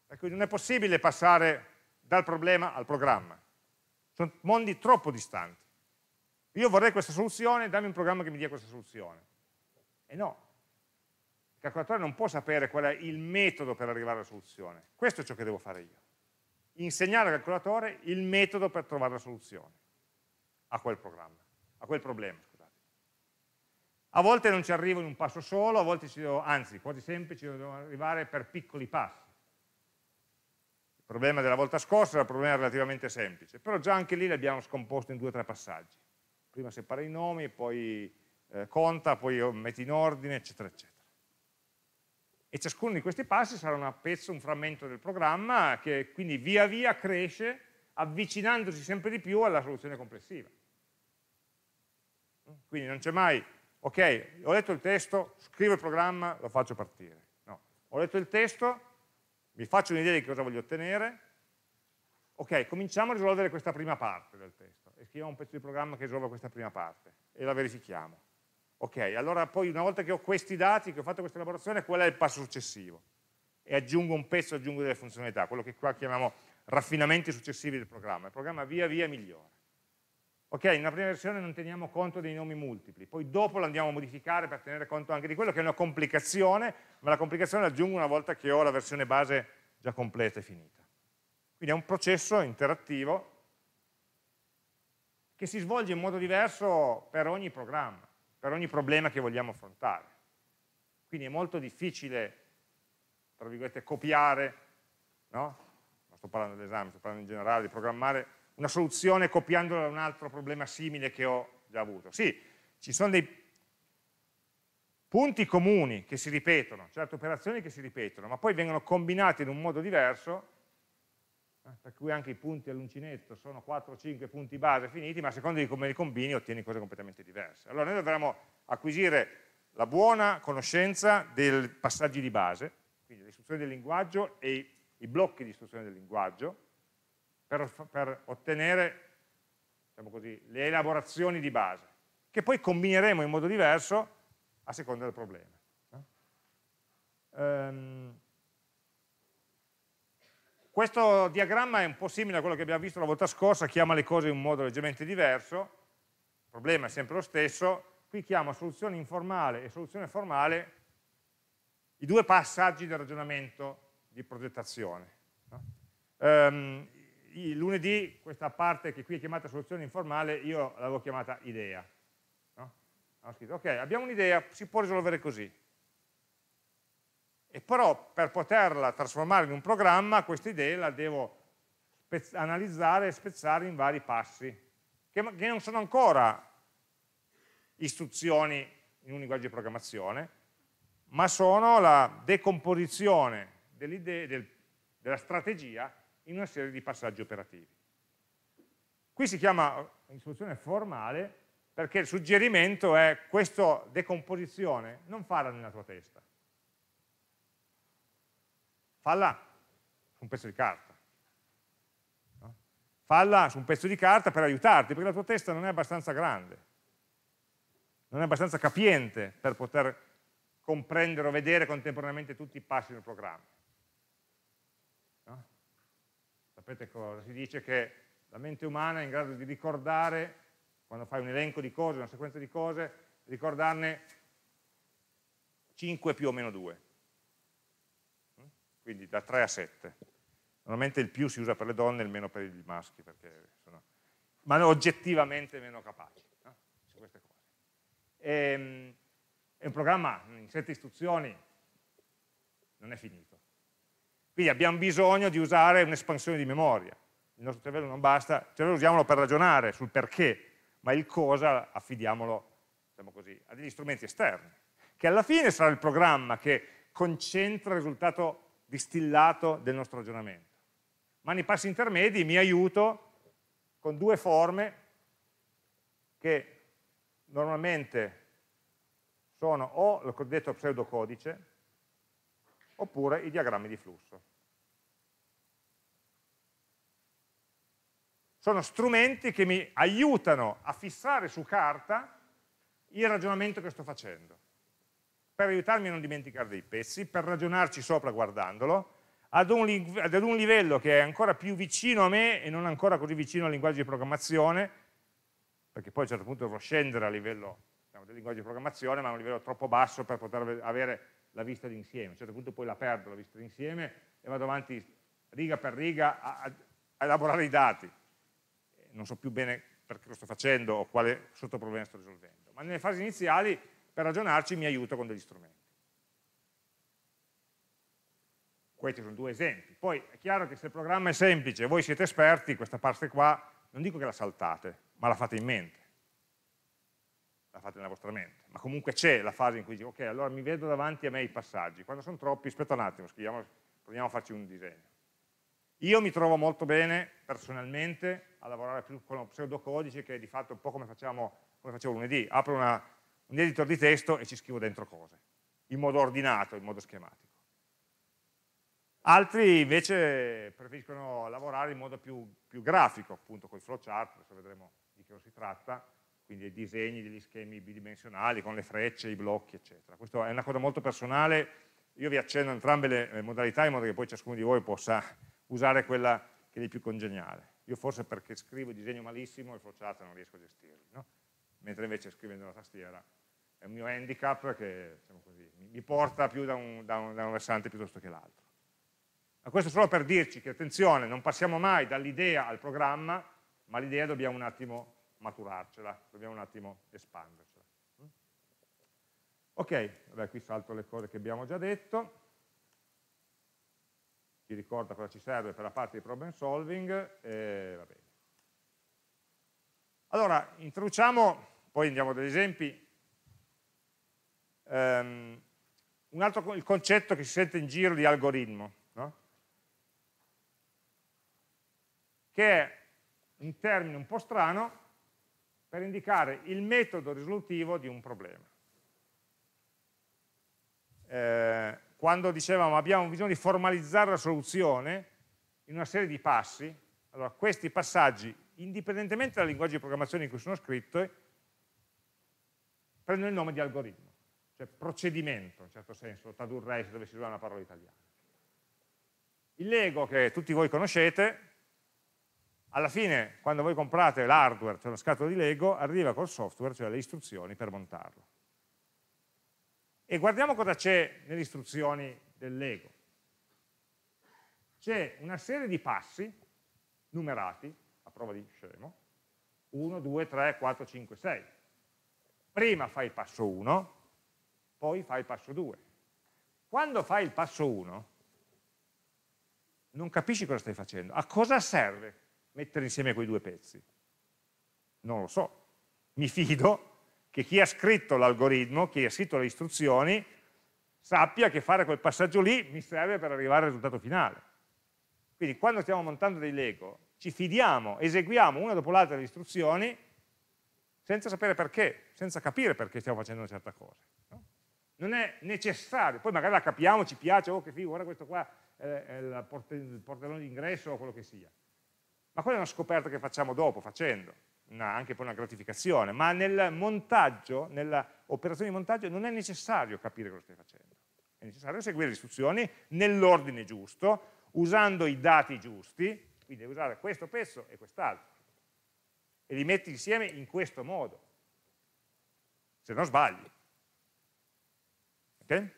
Ecco, non è possibile passare dal problema al programma. Sono mondi troppo distanti. Io vorrei questa soluzione, dammi un programma che mi dia questa soluzione. E no. Il calcolatore non può sapere qual è il metodo per arrivare alla soluzione. Questo è ciò che devo fare io. Insegnare al calcolatore il metodo per trovare la soluzione a quel programma, a quel problema. Scusate. A volte non ci arrivo in un passo solo, a volte ci devo, anzi, quasi sempre ci devo arrivare per piccoli passi problema della volta scorsa era un problema relativamente semplice, però già anche lì l'abbiamo scomposto in due o tre passaggi. Prima separa i nomi, poi eh, conta, poi metti in ordine, eccetera, eccetera. E ciascuno di questi passi sarà un pezzo, un frammento del programma che quindi via via cresce avvicinandosi sempre di più alla soluzione complessiva. Quindi non c'è mai, ok, ho letto il testo, scrivo il programma, lo faccio partire. No, ho letto il testo, mi faccio un'idea di cosa voglio ottenere, ok, cominciamo a risolvere questa prima parte del testo e scriviamo un pezzo di programma che risolva questa prima parte e la verifichiamo. Ok, allora poi una volta che ho questi dati, che ho fatto questa elaborazione, qual è il passo successivo? E aggiungo un pezzo, aggiungo delle funzionalità, quello che qua chiamiamo raffinamenti successivi del programma. Il programma via via migliora. Ok, una prima versione non teniamo conto dei nomi multipli, poi dopo lo andiamo a modificare per tenere conto anche di quello che è una complicazione, ma la complicazione la aggiungo una volta che ho la versione base già completa e finita. Quindi è un processo interattivo che si svolge in modo diverso per ogni programma, per ogni problema che vogliamo affrontare. Quindi è molto difficile, tra virgolette, copiare, no? non sto parlando dell'esame, sto parlando in generale, di programmare una soluzione copiandola da un altro problema simile che ho già avuto. Sì, ci sono dei punti comuni che si ripetono, certe operazioni che si ripetono, ma poi vengono combinate in un modo diverso per cui anche i punti all'uncinetto sono 4 5 punti base finiti, ma a seconda di come li combini ottieni cose completamente diverse. Allora noi dovremmo acquisire la buona conoscenza dei passaggi di base, quindi le istruzioni del linguaggio e i, blocchi di istruzione del linguaggio, per, per ottenere diciamo così, le elaborazioni di base, che poi combineremo in modo diverso a seconda del problema. Um, questo diagramma è un po' simile a quello che abbiamo visto la volta scorsa, chiama le cose in un modo leggermente diverso, il problema è sempre lo stesso, qui chiama soluzione informale e soluzione formale i due passaggi del ragionamento di progettazione. Um, lunedì questa parte che qui è chiamata soluzione informale, io l'avevo chiamata idea. No? Ho scritto, ok, abbiamo un'idea, si può risolvere così. E però per poterla trasformare in un programma, questa idea la devo analizzare e spezzare in vari passi, che, che non sono ancora istruzioni in un linguaggio di programmazione, ma sono la decomposizione del, della strategia in una serie di passaggi operativi. Qui si chiama istruzione formale perché il suggerimento è questa decomposizione non farla nella tua testa, falla su un pezzo di carta. No? Falla su un pezzo di carta per aiutarti, perché la tua testa non è abbastanza grande, non è abbastanza capiente per poter comprendere o vedere contemporaneamente tutti i passi del programma. sapete cosa si dice? Che la mente umana è in grado di ricordare, quando fai un elenco di cose, una sequenza di cose, ricordarne 5 più o meno 2. Quindi da 3 a 7. Normalmente il più si usa per le donne il meno per i maschi, perché sono, ma oggettivamente meno capaci no? su queste cose. E, ehm, è un programma in 7 istruzioni, non è finito quindi abbiamo bisogno di usare un'espansione di memoria. Il nostro cervello non basta, il cervello usiamolo per ragionare sul perché, ma il cosa affidiamolo diciamo così, a degli strumenti esterni, che alla fine sarà il programma che concentra il risultato distillato del nostro ragionamento. Ma nei passi intermedi mi aiuto con due forme che normalmente sono o il cosiddetto pseudocodice oppure i diagrammi di flusso. sono strumenti che mi aiutano a fissare su carta il ragionamento che sto facendo, per aiutarmi a non dimenticare dei pezzi, per ragionarci sopra guardandolo, ad un, ad un livello che è ancora più vicino a me e non ancora così vicino al linguaggio di programmazione, perché poi a un certo punto dovrò scendere a livello diciamo, del linguaggio di programmazione, ma a un livello troppo basso per poter avere la vista d'insieme. A un certo punto poi la perdo la vista d'insieme e vado avanti riga per riga a, a elaborare i dati non so più bene perché lo sto facendo o quale sottoproblema sto risolvendo, ma nelle fasi iniziali per ragionarci mi aiuto con degli strumenti. Questi sono due esempi. Poi è chiaro che se il programma è semplice e voi siete esperti, questa parte qua, non dico che la saltate, ma la fate in mente. La fate nella vostra mente. Ma comunque c'è la fase in cui dico, ok, allora mi vedo davanti a me i passaggi. Quando sono troppi, aspetta un attimo, scriviamo, proviamo a farci un disegno. Io mi trovo molto bene, personalmente, a lavorare più con lo pseudocodice, che è di fatto un po' come, facciamo, come facevo lunedì. Apro una, un editor di testo e ci scrivo dentro cose, in modo ordinato, in modo schematico. Altri invece preferiscono lavorare in modo più, più grafico, appunto con i flowchart, adesso vedremo di che si tratta, quindi i disegni degli schemi bidimensionali con le frecce, i blocchi, eccetera. Questa è una cosa molto personale, io vi accenno entrambe le modalità in modo che poi ciascuno di voi possa usare quella che è più congeniale. Io forse perché scrivo e disegno malissimo il flowchart non riesco a gestirli, no? mentre invece scrivendo la tastiera è un mio handicap che diciamo così, mi porta più da un, da un, da un versante piuttosto che l'altro. Ma questo solo per dirci che attenzione, non passiamo mai dall'idea al programma, ma l'idea dobbiamo un attimo maturarcela, dobbiamo un attimo espandercela. Ok, vabbè, qui salto le cose che abbiamo già detto ci ricorda cosa ci serve per la parte di problem solving, e va bene. Allora, introduciamo, poi andiamo a degli esempi, um, un altro il concetto che si sente in giro di algoritmo. No? che è un termine un po' strano per indicare il metodo risolutivo di un problema. Eh, quando dicevamo abbiamo bisogno di formalizzare la soluzione in una serie di passi, allora questi passaggi, indipendentemente dal linguaggio di programmazione in cui sono scritti, prendono il nome di algoritmo, cioè procedimento, in certo senso, lo tradurrei se dovessi usare una parola italiana. Il Lego, che tutti voi conoscete, alla fine, quando voi comprate l'hardware, cioè una scatola di Lego, arriva col software, cioè le istruzioni per montarlo. E guardiamo cosa c'è nelle istruzioni del Lego. C'è una serie di passi numerati, a prova di scemo, 1, 2, 3, 4, 5, 6. Prima fai il passo 1, poi fai il passo 2. Quando fai il passo 1, non capisci cosa stai facendo. A cosa serve mettere insieme quei due pezzi? Non lo so. Mi fido che chi ha scritto l'algoritmo, chi ha scritto le istruzioni, sappia che fare quel passaggio lì mi serve per arrivare al risultato finale. Quindi quando stiamo montando dei Lego, ci fidiamo, eseguiamo una dopo l'altra le istruzioni senza sapere perché, senza capire perché stiamo facendo una certa cosa. No? Non è necessario, poi magari la capiamo, ci piace, oh che figo, guarda questo qua eh, è il portellone d'ingresso o quello che sia. Ma quella è una scoperta che facciamo dopo, facendo, una, anche poi una gratificazione, ma nel montaggio, nell'operazione di montaggio non è necessario capire cosa stai facendo, è necessario seguire le istruzioni nell'ordine giusto, usando i dati giusti, quindi devi usare questo pezzo e quest'altro, e li metti insieme in questo modo, se no sbagli. Okay?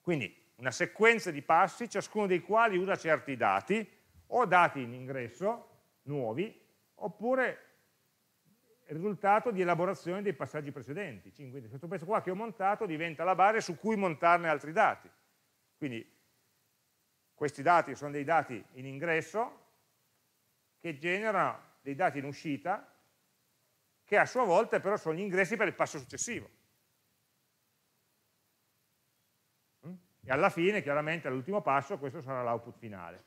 Quindi una sequenza di passi, ciascuno dei quali usa certi dati, o dati in ingresso, nuovi, oppure risultato di elaborazione dei passaggi precedenti. Quindi questo pezzo qua che ho montato diventa la base su cui montarne altri dati. Quindi questi dati sono dei dati in ingresso che generano dei dati in uscita che a sua volta però sono gli ingressi per il passo successivo. E alla fine, chiaramente, all'ultimo passo, questo sarà l'output finale.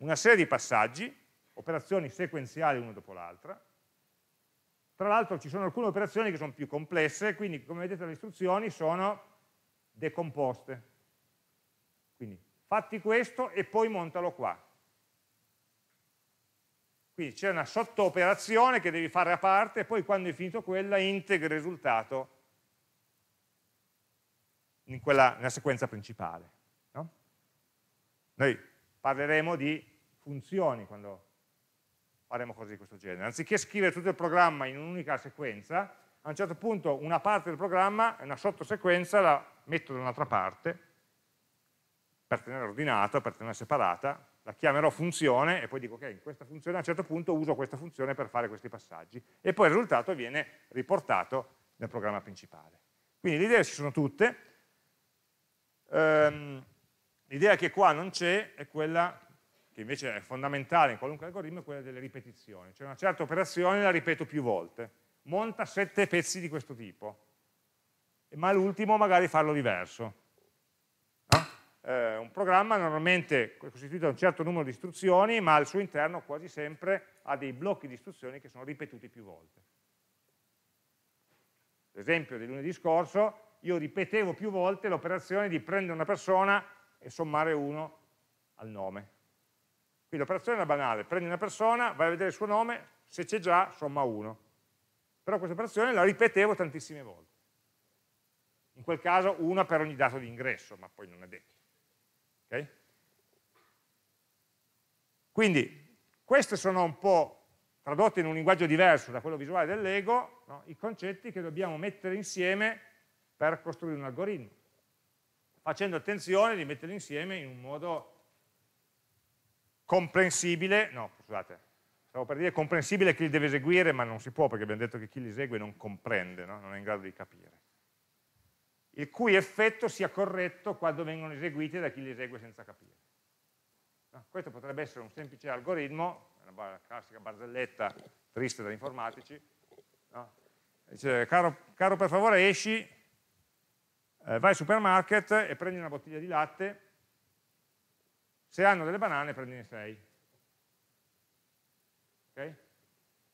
Una serie di passaggi, operazioni sequenziali una dopo l'altra. Tra l'altro ci sono alcune operazioni che sono più complesse, quindi come vedete le istruzioni sono decomposte. Quindi fatti questo e poi montalo qua. Quindi c'è una sottooperazione che devi fare a parte e poi quando hai finito quella integri il risultato quella, nella sequenza principale. No? Noi parleremo di funzioni quando faremo cose di questo genere. Anziché scrivere tutto il programma in un'unica sequenza, a un certo punto una parte del programma, una sottosequenza, la metto da un'altra parte, per tenere ordinata, per tenere separata, la chiamerò funzione e poi dico ok, in questa funzione a un certo punto uso questa funzione per fare questi passaggi e poi il risultato viene riportato nel programma principale. Quindi le idee ci sono tutte, Ehm, L'idea che qua non c'è è quella che invece è fondamentale in qualunque algoritmo, è quella delle ripetizioni. Cioè una certa operazione la ripeto più volte. Monta sette pezzi di questo tipo, ma l'ultimo magari farlo diverso. No? Eh, un programma normalmente è costituito da un certo numero di istruzioni, ma al suo interno quasi sempre ha dei blocchi di istruzioni che sono ripetuti più volte. L'esempio di lunedì scorso io ripetevo più volte l'operazione di prendere una persona e sommare 1 al nome. Quindi l'operazione è banale, prendi una persona, vai a vedere il suo nome, se c'è già somma 1. Però questa operazione la ripetevo tantissime volte. In quel caso una per ogni dato di ingresso, ma poi non è detto. Okay? Quindi queste sono un po' tradotte in un linguaggio diverso da quello visuale del Lego, no? i concetti che dobbiamo mettere insieme per costruire un algoritmo, facendo attenzione di metterli insieme in un modo comprensibile, no, scusate, stavo per dire comprensibile chi li deve eseguire, ma non si può perché abbiamo detto che chi li esegue non comprende, no? non è in grado di capire. Il cui effetto sia corretto quando vengono eseguiti da chi li esegue senza capire. No? Questo potrebbe essere un semplice algoritmo, una classica barzelletta triste da informatici, no? Dice, caro, caro per favore esci eh, vai al supermarket e prendi una bottiglia di latte, se hanno delle banane prendine 6. Okay?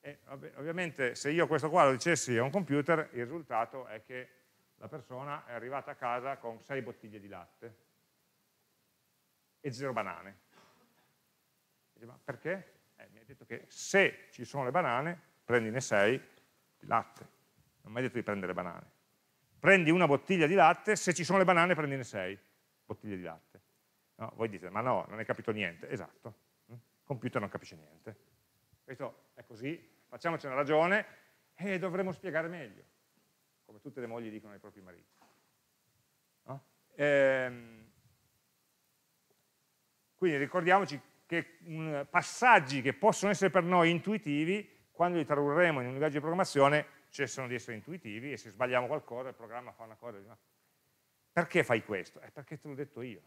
E, ovviamente se io questo qua lo dicessi a un computer, il risultato è che la persona è arrivata a casa con 6 bottiglie di latte e 0 banane. Dice, ma perché? Eh, mi ha detto che se ci sono le banane, prendine 6 di latte. Non mi ha detto di prendere banane. Prendi una bottiglia di latte, se ci sono le banane prendine 6 bottiglie di latte. No, voi dite, ma no, non hai capito niente. Esatto, il computer non capisce niente. Questo è così, facciamoci una ragione e dovremo spiegare meglio, come tutte le mogli dicono ai propri mariti. No? Ehm, quindi ricordiamoci che um, passaggi che possono essere per noi intuitivi, quando li tradurremo in un linguaggio di programmazione, cessano di essere intuitivi e se sbagliamo qualcosa il programma fa una cosa. Perché fai questo? È perché te l'ho detto io.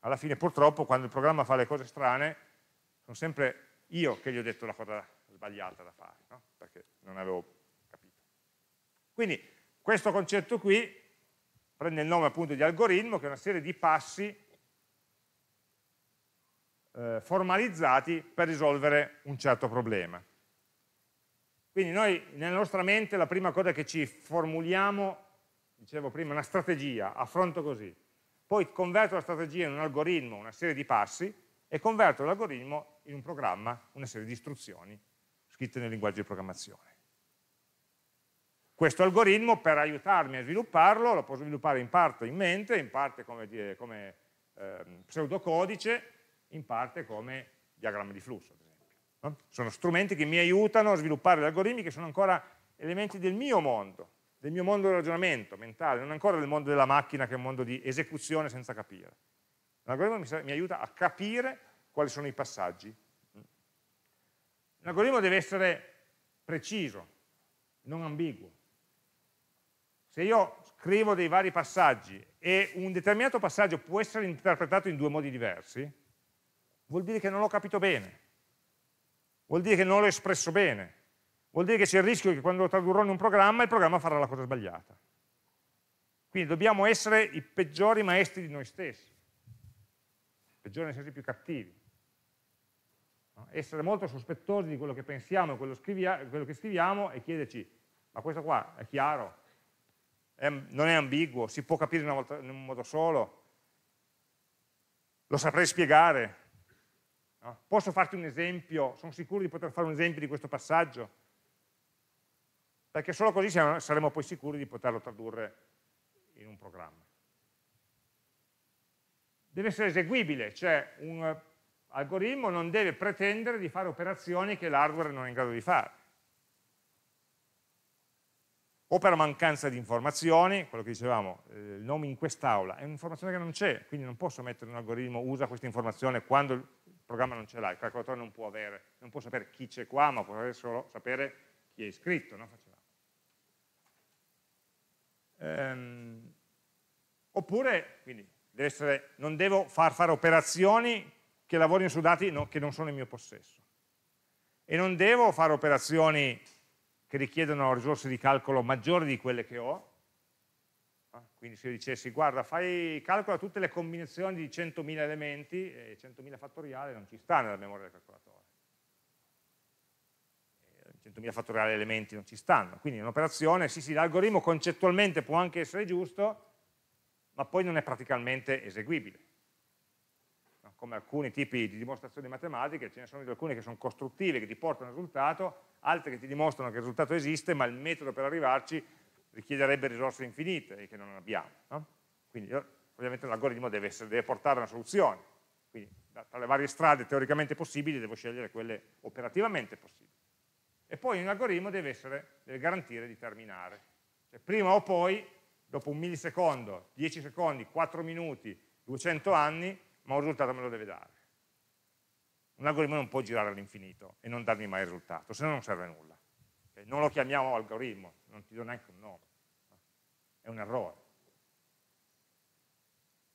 Alla fine purtroppo quando il programma fa le cose strane, sono sempre io che gli ho detto la cosa sbagliata da fare, no? perché non avevo capito. Quindi questo concetto qui prende il nome appunto di algoritmo, che è una serie di passi eh, formalizzati per risolvere un certo problema. Quindi noi nella nostra mente la prima cosa che ci formuliamo, dicevo prima, una strategia, affronto così, poi converto la strategia in un algoritmo, una serie di passi, e converto l'algoritmo in un programma, una serie di istruzioni scritte nel linguaggio di programmazione. Questo algoritmo per aiutarmi a svilupparlo lo posso sviluppare in parte in mente, in parte come, come eh, pseudocodice, in parte come diagramma di flusso. No? Sono strumenti che mi aiutano a sviluppare gli algoritmi che sono ancora elementi del mio mondo, del mio mondo di ragionamento mentale, non ancora del mondo della macchina che è un mondo di esecuzione senza capire. L'algoritmo mi, mi aiuta a capire quali sono i passaggi. L'algoritmo deve essere preciso, non ambiguo. Se io scrivo dei vari passaggi e un determinato passaggio può essere interpretato in due modi diversi, vuol dire che non l'ho capito bene, vuol dire che non l'ho espresso bene, vuol dire che c'è il rischio che quando lo tradurrò in un programma, il programma farà la cosa sbagliata. Quindi dobbiamo essere i peggiori maestri di noi stessi, peggiori nel senso più cattivi. No? Essere molto sospettosi di quello che pensiamo e quello, quello, che scriviamo e chiederci, ma questo qua è chiaro, è, non è ambiguo, si può capire in, volta, in un modo solo, lo saprei spiegare, No? Posso farti un esempio? Sono sicuro di poter fare un esempio di questo passaggio? Perché solo così saremo poi sicuri di poterlo tradurre in un programma. Deve essere eseguibile, cioè un algoritmo non deve pretendere di fare operazioni che l'hardware non è in grado di fare. O per mancanza di informazioni, quello che dicevamo, eh, il nome in quest'aula, è un'informazione che non c'è, quindi non posso mettere un algoritmo, usa questa informazione quando programma non ce l'ha, il calcolatore non può, avere, non può sapere chi c'è qua, ma può solo sapere chi è iscritto. No? Ehm, oppure, quindi, essere, non devo far fare operazioni che lavorino su dati no, che non sono in mio possesso. E non devo fare operazioni che richiedono risorse di calcolo maggiori di quelle che ho, quindi se io dicessi, guarda, fai, calcola tutte le combinazioni di 100.000 elementi, e 100.000 fattoriale non ci sta nella memoria del calcolatore. 100.000 fattoriale elementi non ci stanno. Quindi un'operazione, sì sì, l'algoritmo concettualmente può anche essere giusto, ma poi non è praticamente eseguibile. Come alcuni tipi di dimostrazioni matematiche, ce ne sono alcune che sono costruttive, che ti portano al risultato, altre che ti dimostrano che il risultato esiste, ma il metodo per arrivarci richiederebbe risorse infinite e che non abbiamo. No? Quindi ovviamente l'algoritmo deve, deve, portare una soluzione. Quindi tra le varie strade teoricamente possibili devo scegliere quelle operativamente possibili. E poi un algoritmo deve, essere, deve garantire di terminare. Cioè, prima o poi, dopo un millisecondo, 10 secondi, 4 minuti, 200 anni, ma un risultato me lo deve dare. Un algoritmo non può girare all'infinito e non darmi mai risultato, se no non serve a nulla. Non lo chiamiamo algoritmo, non ti do neanche un nome, è un errore.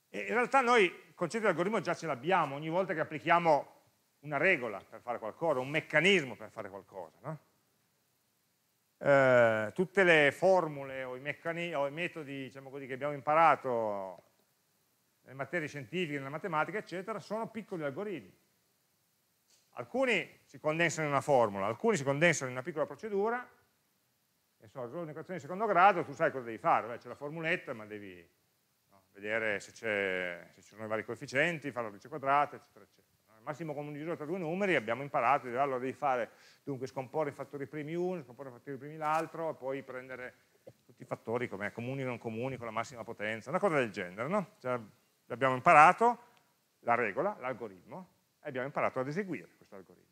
E in realtà noi il concetto di algoritmo già ce l'abbiamo ogni volta che applichiamo una regola per fare qualcosa, un meccanismo per fare qualcosa. No? Eh, tutte le formule o i, o i metodi diciamo così, che abbiamo imparato nelle materie scientifiche, nella matematica, eccetera, sono piccoli algoritmi alcuni si condensano in una formula, alcuni si condensano in una piccola procedura, e so, risolvi un'equazione di secondo grado, tu sai cosa devi fare, c'è la formuletta, ma devi no, vedere se, se, ci sono i vari coefficienti, fare la radice quadrata, eccetera, eccetera. Il massimo comune divisore tra due numeri abbiamo imparato, allora devi fare, dunque scomporre i fattori primi uno, scomporre i fattori primi l'altro, e poi prendere tutti i fattori come comuni e non comuni con la massima potenza, una cosa del genere, no? Cioè, abbiamo imparato la regola, l'algoritmo, e abbiamo imparato ad eseguire questo algoritmo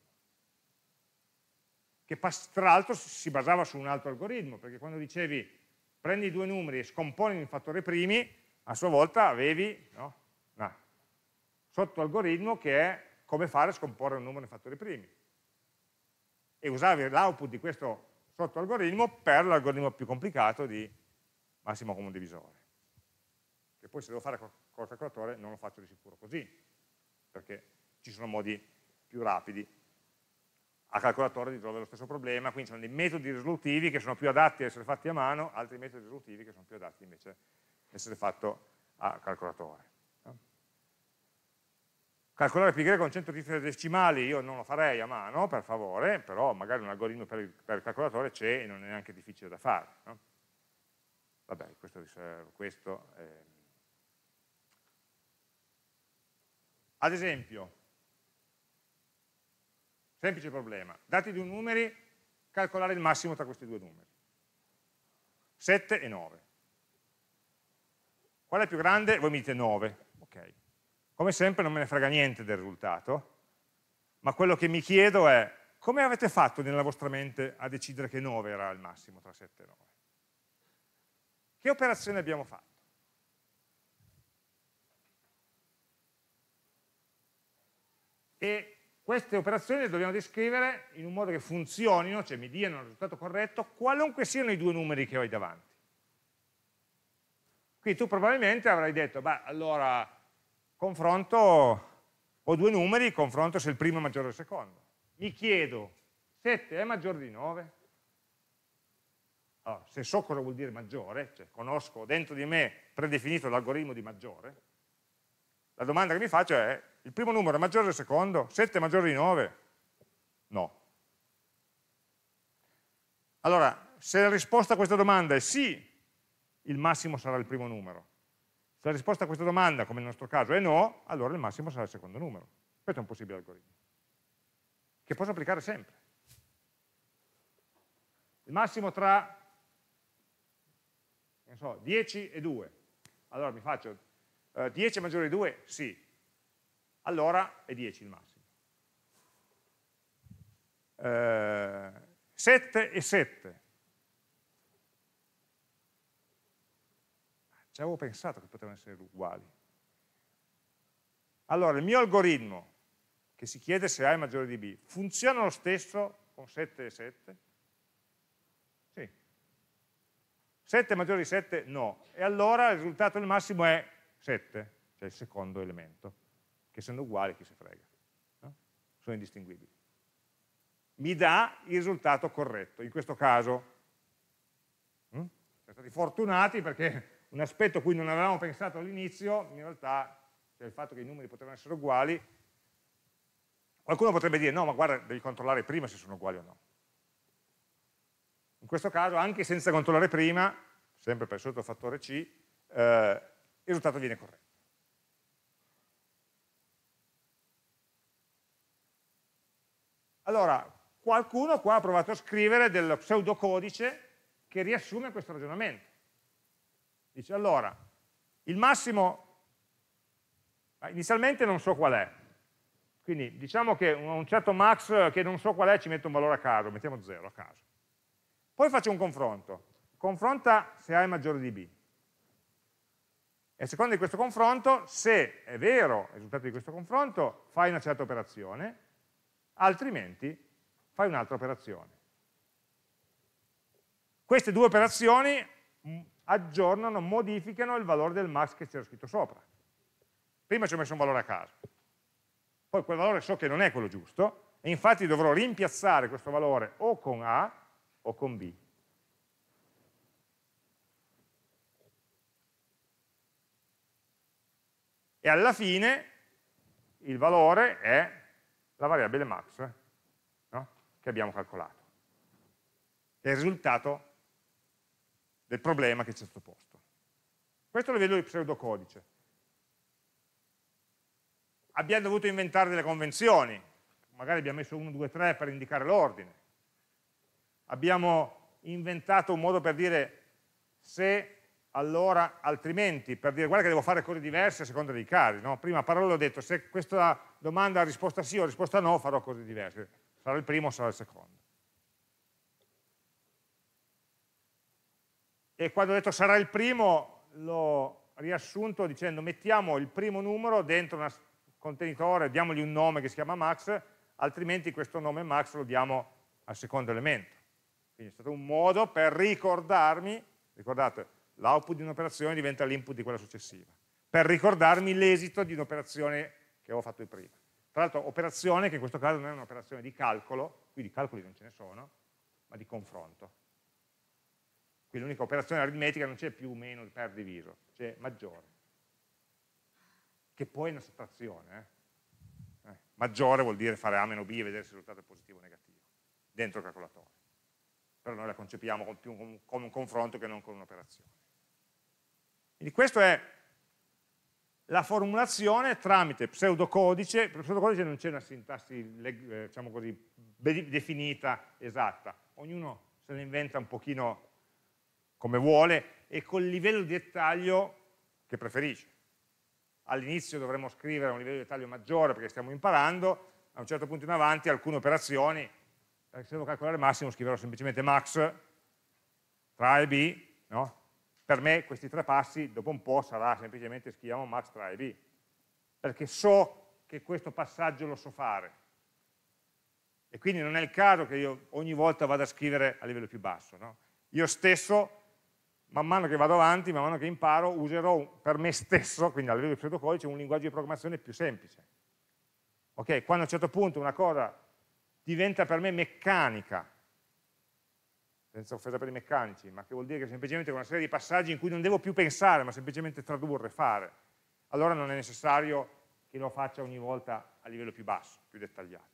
che tra l'altro si basava su un altro algoritmo, perché quando dicevi prendi due numeri e scomponi in fattori primi, a sua volta avevi no, una sottoalgoritmo che è come fare a scomporre un numero in fattori primi. E usavi l'output di questo sottoalgoritmo per l'algoritmo più complicato di massimo comune divisore. Che poi se devo fare col calcolatore non lo faccio di sicuro così, perché ci sono modi più rapidi a calcolatore di risolvere lo stesso problema, quindi sono dei metodi risolutivi che sono più adatti a essere fatti a mano, altri metodi risolutivi che sono più adatti invece a essere fatti a calcolatore. Calcolare pi greco con 100 cifre decimali io non lo farei a mano, per favore, però magari un algoritmo per il, per il calcolatore c'è e non è neanche difficile da fare. No? Vabbè, questo questo. Eh. Ad esempio, Semplice problema. Dati due numeri, calcolare il massimo tra questi due numeri. 7 e 9. Qual è più grande? Voi mi dite 9. Ok. Come sempre non me ne frega niente del risultato, ma quello che mi chiedo è come avete fatto nella vostra mente a decidere che 9 era il massimo tra 7 e 9? Che operazione abbiamo fatto? E queste operazioni le dobbiamo descrivere in un modo che funzionino, cioè mi diano il risultato corretto, qualunque siano i due numeri che ho davanti. Qui tu probabilmente avrai detto, beh, allora confronto, ho due numeri, confronto se il primo è maggiore del secondo. Mi chiedo, 7 è maggiore di 9? Allora, se so cosa vuol dire maggiore, cioè conosco dentro di me predefinito l'algoritmo di maggiore, la domanda che mi faccio è, il primo numero è maggiore del secondo? 7 è maggiore di 9? No. Allora, se la risposta a questa domanda è sì, il massimo sarà il primo numero. Se la risposta a questa domanda, come nel nostro caso, è no, allora il massimo sarà il secondo numero. Questo è un possibile algoritmo, che posso applicare sempre. Il massimo tra so, 10 e 2. Allora mi faccio eh, 10 è maggiore di 2? Sì. Allora è 10 il massimo. Eh, 7 e 7. Ci avevo pensato che potevano essere uguali. Allora, il mio algoritmo, che si chiede se A è maggiore di B, funziona lo stesso con 7 e 7? Sì. 7 è maggiore di 7? No. E allora il risultato del massimo è 7, cioè il secondo elemento, che essendo uguali chi si frega, no? sono indistinguibili. Mi dà il risultato corretto, in questo caso hm? siamo stati fortunati perché un aspetto a cui non avevamo pensato all'inizio, in realtà, cioè il fatto che i numeri potevano essere uguali, qualcuno potrebbe dire no, ma guarda, devi controllare prima se sono uguali o no. In questo caso, anche senza controllare prima, sempre per il solito fattore C, eh, il risultato viene corretto. Allora, qualcuno qua ha provato a scrivere del pseudocodice che riassume questo ragionamento. Dice, allora, il massimo, inizialmente non so qual è, quindi diciamo che un certo max che non so qual è ci metto un valore a caso, mettiamo 0 a caso. Poi faccio un confronto, confronta se A è maggiore di B. E a seconda di questo confronto, se è vero il risultato di questo confronto, fai una certa operazione, altrimenti fai un'altra operazione. Queste due operazioni mm, aggiornano, modificano il valore del max che c'era scritto sopra. Prima ci ho messo un valore a caso, poi quel valore so che non è quello giusto, e infatti dovrò rimpiazzare questo valore o con A o con B. e alla fine il valore è la variabile max no? che abbiamo calcolato. È il risultato del problema che ci è stato posto. Questo è il livello di pseudocodice. Abbiamo dovuto inventare delle convenzioni, magari abbiamo messo 1, 2, 3 per indicare l'ordine. Abbiamo inventato un modo per dire se allora altrimenti, per dire guarda che devo fare cose diverse a seconda dei casi. No? Prima a parole ho detto se questa domanda ha risposta sì o risposta no, farò cose diverse. Sarà il primo o sarà il secondo. E quando ho detto sarà il primo, l'ho riassunto dicendo mettiamo il primo numero dentro un contenitore, diamogli un nome che si chiama max, altrimenti questo nome max lo diamo al secondo elemento. Quindi è stato un modo per ricordarmi, ricordate, l'output di un'operazione diventa l'input di quella successiva, per ricordarmi l'esito di un'operazione che avevo fatto prima. Tra l'altro operazione che in questo caso non è un'operazione di calcolo, qui di calcoli non ce ne sono, ma di confronto. Qui l'unica operazione aritmetica non c'è più o meno per diviso, c'è maggiore, che poi è una sottrazione. Eh? Eh, maggiore vuol dire fare A meno B e vedere se il risultato è positivo o negativo, dentro il calcolatore. Però noi la concepiamo più come un confronto che non come un'operazione. Quindi questa è la formulazione tramite pseudocodice, per pseudocodice non c'è una sintassi eh, diciamo così, definita, esatta, ognuno se ne inventa un pochino come vuole e col livello di dettaglio che preferisce. All'inizio dovremmo scrivere a un livello di dettaglio maggiore perché stiamo imparando, a un certo punto in avanti alcune operazioni, eh, se devo calcolare il massimo scriverò semplicemente max tra A e B, no? Per me questi tre passi dopo un po' sarà semplicemente scriviamo max tra e B, perché so che questo passaggio lo so fare. E quindi non è il caso che io ogni volta vada a scrivere a livello più basso. No? Io stesso, man mano che vado avanti, man mano che imparo, userò per me stesso, quindi a livello di pseudocodice, un linguaggio di programmazione più semplice. Ok, quando a un certo punto una cosa diventa per me meccanica, senza offesa per i meccanici, ma che vuol dire che semplicemente una serie di passaggi in cui non devo più pensare, ma semplicemente tradurre, fare, allora non è necessario che lo faccia ogni volta a livello più basso, più dettagliato.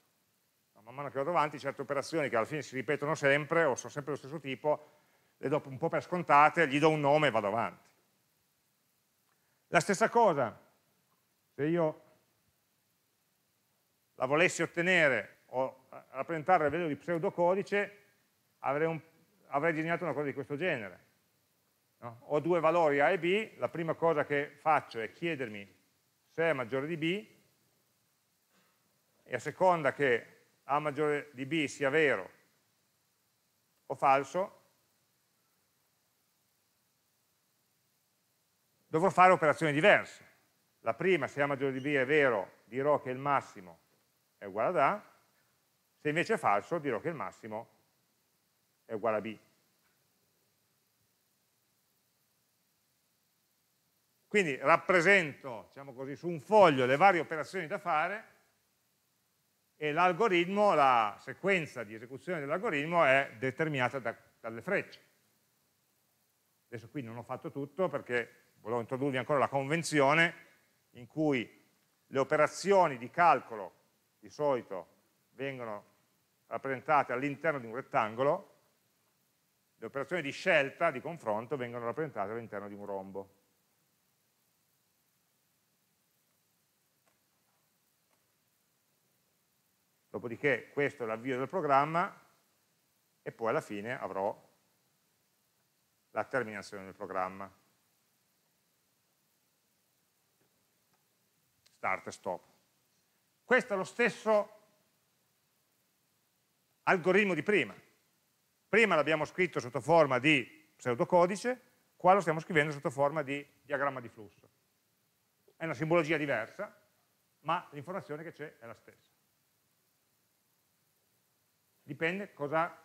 No, man mano che vado avanti, certe operazioni che alla fine si ripetono sempre o sono sempre dello stesso tipo, le do un po' per scontate, gli do un nome e vado avanti. La stessa cosa, se io la volessi ottenere o rappresentare a livello di pseudocodice, avrei un avrei disegnato una cosa di questo genere. No? Ho due valori A e B, la prima cosa che faccio è chiedermi se è maggiore di B e a seconda che A maggiore di B sia vero o falso, dovrò fare operazioni diverse. La prima, se A maggiore di B è vero, dirò che il massimo è uguale ad A, se invece è falso dirò che il massimo è uguale a b. Quindi rappresento, diciamo così, su un foglio le varie operazioni da fare e l'algoritmo, la sequenza di esecuzione dell'algoritmo è determinata da, dalle frecce. Adesso qui non ho fatto tutto perché volevo introdurvi ancora la convenzione in cui le operazioni di calcolo di solito vengono rappresentate all'interno di un rettangolo le operazioni di scelta, di confronto, vengono rappresentate all'interno di un rombo. Dopodiché questo è l'avvio del programma e poi alla fine avrò la terminazione del programma. Start e stop. Questo è lo stesso algoritmo di prima Prima l'abbiamo scritto sotto forma di pseudocodice, qua lo stiamo scrivendo sotto forma di diagramma di flusso. È una simbologia diversa, ma l'informazione che c'è è la stessa. Dipende cosa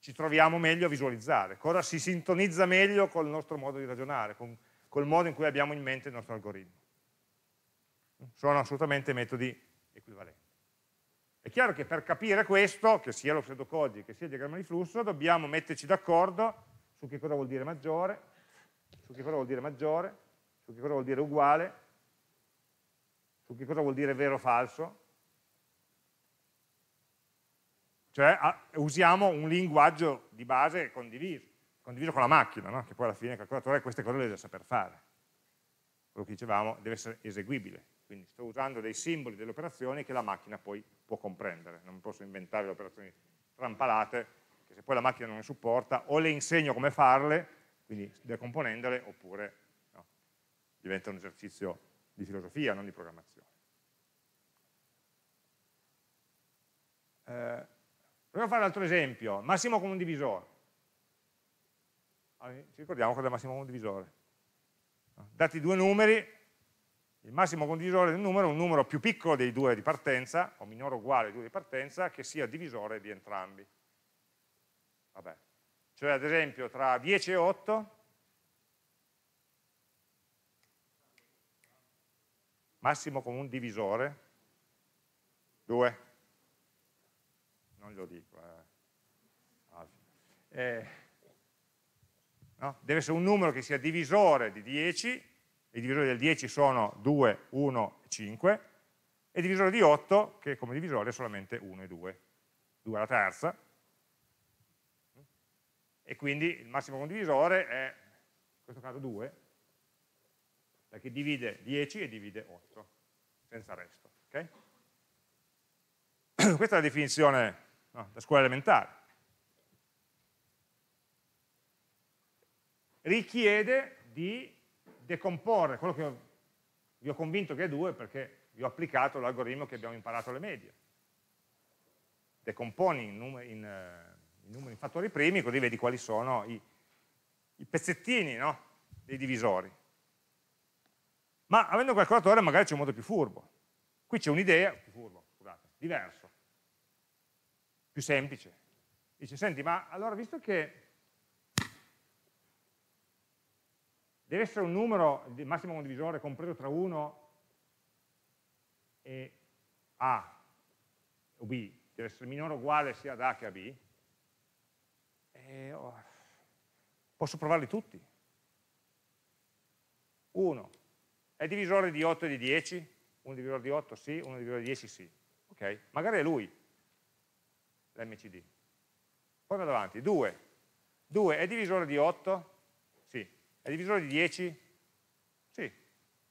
ci troviamo meglio a visualizzare, cosa si sintonizza meglio col nostro modo di ragionare, con, col modo in cui abbiamo in mente il nostro algoritmo. Sono assolutamente metodi equivalenti. È chiaro che per capire questo, che sia lo pseudocodice che sia il diagramma di flusso, dobbiamo metterci d'accordo su che cosa vuol dire maggiore, su che cosa vuol dire maggiore, su che cosa vuol dire uguale, su che cosa vuol dire vero o falso, cioè usiamo un linguaggio di base condiviso, condiviso con la macchina, no? che poi alla fine il calcolatore queste cose le deve saper fare. Quello che dicevamo deve essere eseguibile, quindi sto usando dei simboli delle operazioni che la macchina poi può comprendere, non posso inventare le operazioni trampalate, che se poi la macchina non le supporta, o le insegno come farle, quindi decomponendole, oppure no, diventa un esercizio di filosofia, non di programmazione. Eh, proviamo a fare un altro esempio, massimo comune divisore. Allora, ci ricordiamo cos'è il massimo comune divisore. Dati due numeri, il massimo condivisore del numero è un numero più piccolo dei due di partenza, o minore o uguale ai due di partenza, che sia divisore di entrambi. Vabbè. Cioè ad esempio tra 10 e 8, massimo comune divisore, 2 non lo dico. Eh. Eh, no? Deve essere un numero che sia divisore di 10, i divisori del 10 sono 2, 1 e 5, e il divisore di 8 che come divisore è solamente 1 e 2, 2 alla terza, e quindi il massimo condivisore è, in questo caso 2, perché divide 10 e divide 8, senza resto. Okay? [CLEARS THROAT] Questa è la definizione no? da scuola elementare. Richiede di decomporre quello che vi ho convinto che è 2 perché vi ho applicato l'algoritmo che abbiamo imparato alle medie. Decomponi in, numeri, in, in, in fattori primi, così vedi quali sono i, i pezzettini no? dei divisori. Ma avendo un calcolatore magari c'è un modo più furbo. Qui c'è un'idea, più furbo, scusate, diverso più semplice. Dice, senti, ma allora visto che deve essere un numero di massimo condivisore compreso tra 1 e A o B, deve essere minore o uguale sia ad A che a B, e, oh, posso provarli tutti. 1 è divisore di 8 e di 10? Un divisore di 8 sì, uno divisore di 10 sì. Ok, magari è lui, l'MCD. Poi vado avanti, 2. 2 è divisore di 8? È divisore di 10? Sì.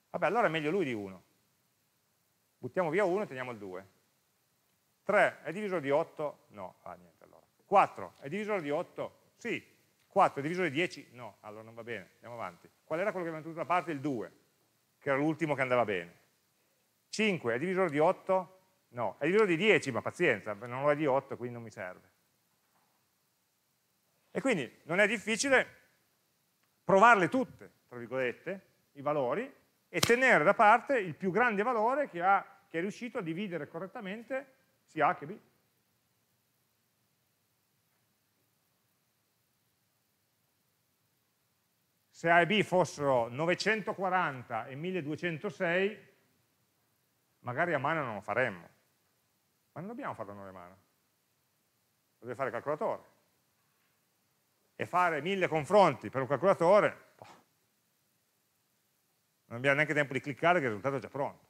Vabbè, allora è meglio lui di 1. Buttiamo via 1 e teniamo il 2. 3 è divisore di 8? No. Ah, niente allora. 4 è divisore di 8? Sì. 4 è divisore di 10? No. Allora non va bene, andiamo avanti. Qual era quello che abbiamo tenuto da parte? Il 2, che era l'ultimo che andava bene. 5 è divisore di 8? No, è diviso di 10, ma pazienza, non lo è di 8, quindi non mi serve. E quindi non è difficile provarle tutte, tra virgolette, i valori, e tenere da parte il più grande valore che, ha, che è riuscito a dividere correttamente sia A che B. Se A e B fossero 940 e 1206, magari a mano non lo faremmo ma non dobbiamo farlo a mano, lo deve fare il calcolatore. E fare mille confronti per un calcolatore, boh, non abbiamo neanche tempo di cliccare che il risultato è già pronto.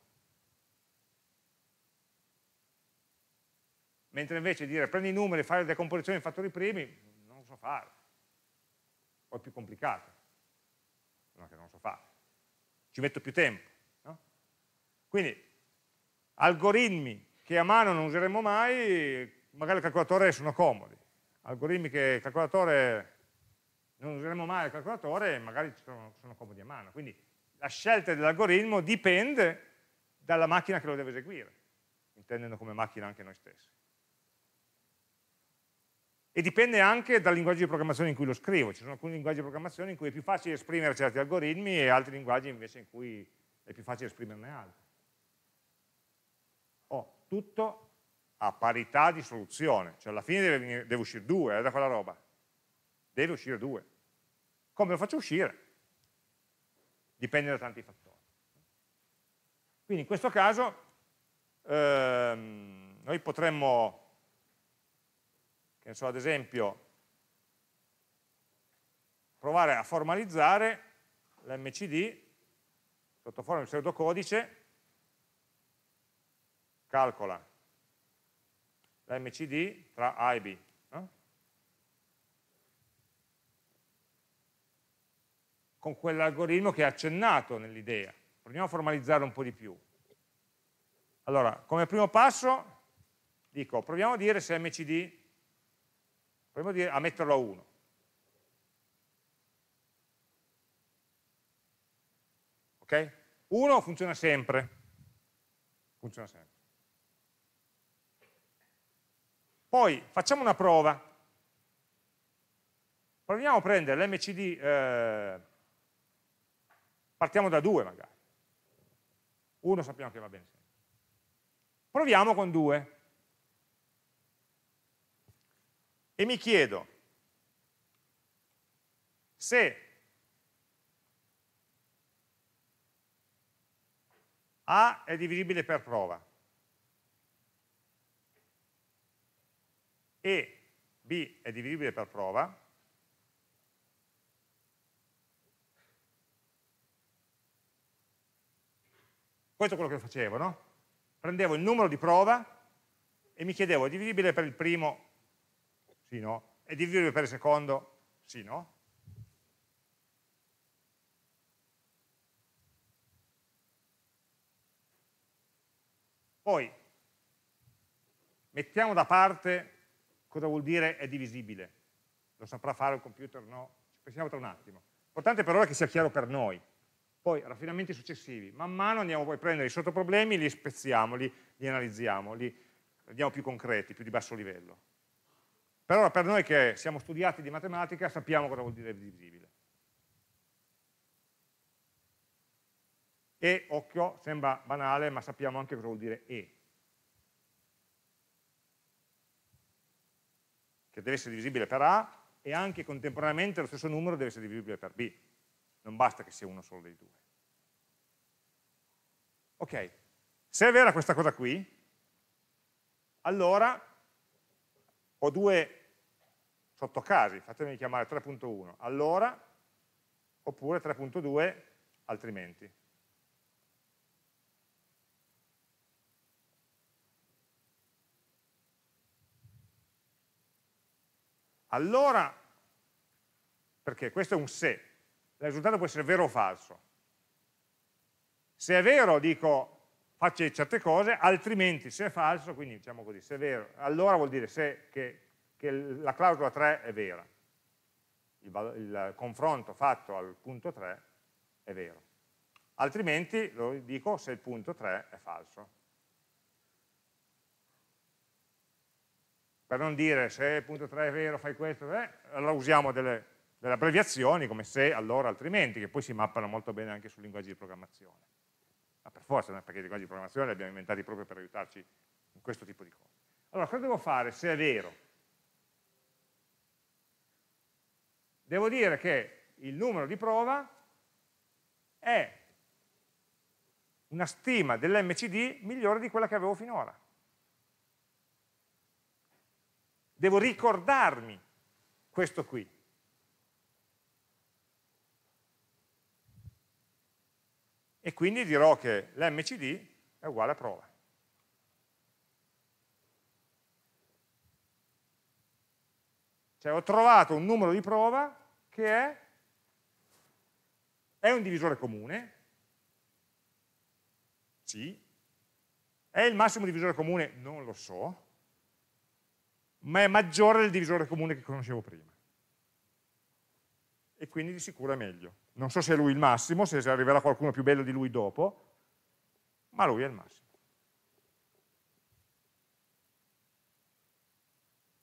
Mentre invece dire prendi i numeri e fai le decomposizioni in fattori primi, non lo so fare. O è più complicato. Non che non lo so fare. Ci metto più tempo. No? Quindi algoritmi che a mano non useremo mai, magari il calcolatore sono comodi. Algoritmi che il calcolatore non useremo mai il calcolatore, magari sono, sono comodi a mano. Quindi la scelta dell'algoritmo dipende dalla macchina che lo deve eseguire, intendendo come macchina anche noi stessi. E dipende anche dal linguaggio di programmazione in cui lo scrivo. Ci sono alcuni linguaggi di programmazione in cui è più facile esprimere certi algoritmi e altri linguaggi invece in cui è più facile esprimerne altri tutto a parità di soluzione, cioè alla fine deve, venire, deve uscire 2 eh, da quella roba, deve uscire 2. Come lo faccio uscire? Dipende da tanti fattori. Quindi in questo caso ehm, noi potremmo, che ne so, ad esempio, provare a formalizzare l'MCD sotto forma di pseudocodice calcola la MCD tra A e B. No? Con quell'algoritmo che è accennato nell'idea. Proviamo a formalizzare un po' di più. Allora, come primo passo, dico, proviamo a dire se MCD, proviamo a, dire, a metterlo a 1. Ok? 1 funziona sempre. Funziona sempre. Poi facciamo una prova. Proviamo a prendere l'MCD, eh, partiamo da 2 magari. 1 sappiamo che va bene sempre. Proviamo con 2. E mi chiedo se A è divisibile per prova e B è divisibile per prova, questo è quello che facevo, no? Prendevo il numero di prova e mi chiedevo, è divisibile per il primo? Sì, no. È divisibile per il secondo? Sì, no. Poi mettiamo da parte cosa vuol dire è divisibile. Lo saprà fare il computer? No? Ci pensiamo tra un attimo. L'importante però è che sia chiaro per noi. Poi, raffinamenti successivi. Man mano andiamo poi a prendere i sottoproblemi, li spezziamo, li, li analizziamo, li rendiamo più concreti, più di basso livello. Però per noi che siamo studiati di matematica sappiamo cosa vuol dire divisibile. E, occhio, sembra banale, ma sappiamo anche cosa vuol dire E. Che deve essere divisibile per A e anche contemporaneamente lo stesso numero deve essere divisibile per B. Non basta che sia uno solo dei due. Ok, se è vera questa cosa qui, allora ho due sottocasi, fatemi chiamare 3.1, allora, oppure 3.2, altrimenti. Allora, perché questo è un se, il risultato può essere vero o falso. Se è vero dico faccio certe cose, altrimenti se è falso, quindi diciamo così, se è vero, allora vuol dire se, che, che la clausola 3 è vera. Il, il, confronto fatto al punto 3 è vero. Altrimenti lo dico se il punto 3 è falso. per non dire se il punto 3 è vero fai questo, eh, allora usiamo delle, delle, abbreviazioni come se, allora, altrimenti, che poi si mappano molto bene anche sui linguaggi di programmazione. Ma per forza, perché i linguaggi di programmazione li abbiamo inventati proprio per aiutarci in questo tipo di cose. Allora, cosa devo fare se è vero? Devo dire che il numero di prova è una stima dell'MCD migliore di quella che avevo finora. devo ricordarmi questo qui. E quindi dirò che l'MCD è uguale a prova. Cioè ho trovato un numero di prova che è, è un divisore comune, sì, è il massimo divisore comune? Non lo so, ma è maggiore del divisore comune che conoscevo prima. E quindi di sicuro è meglio. Non so se è lui il massimo, se arriverà qualcuno più bello di lui dopo, ma lui è il massimo.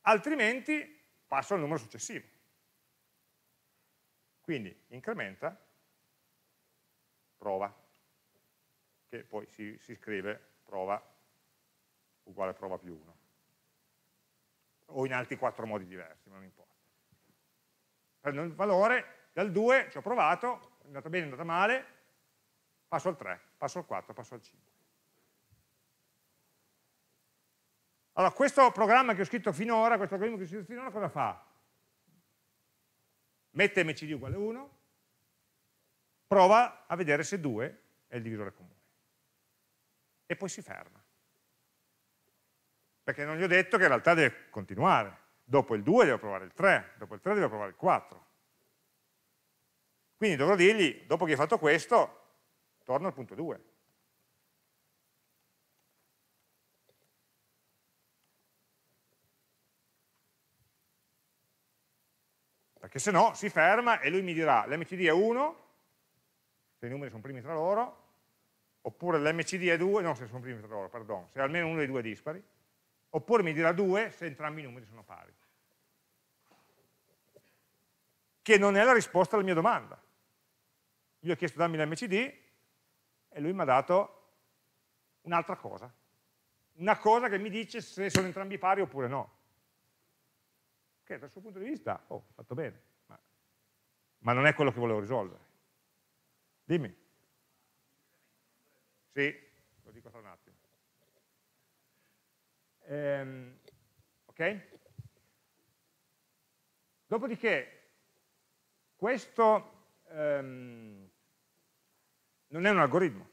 Altrimenti passo al numero successivo. Quindi incrementa, prova, che poi si, si scrive prova uguale prova più 1 o in altri quattro modi diversi, ma non importa. Prendo il valore, dal 2 ci ho provato, è andato bene, è andato male, passo al 3, passo al 4, passo al 5. Allora, questo programma che ho scritto finora, questo algoritmo che ho scritto finora, cosa fa? Mette mcd uguale 1, prova a vedere se 2 è il divisore comune. E poi si ferma. perché non gli ho detto che in realtà deve continuare. Dopo il 2 devo provare il 3, dopo il 3 devo provare il 4. Quindi dovrò dirgli, dopo che hai fatto questo, torno al punto 2. Perché se no si ferma e lui mi dirà l'MCD è 1, se i numeri sono primi tra loro, oppure l'MCD è 2, no se sono primi tra loro, perdono, se almeno uno dei due è dispari, oppure mi dirà 2 se entrambi i numeri sono pari. Che non è la risposta alla mia domanda. Io ho chiesto dammi l'MCD e lui mi ha dato un'altra cosa. Una cosa che mi dice se sono entrambi pari oppure no. Che dal suo punto di vista, oh, fatto bene, ma, ma non è quello che volevo risolvere. Dimmi. Sì, lo dico tra un attimo. Ehm, ok? Dopodiché, questo ehm, non è un algoritmo,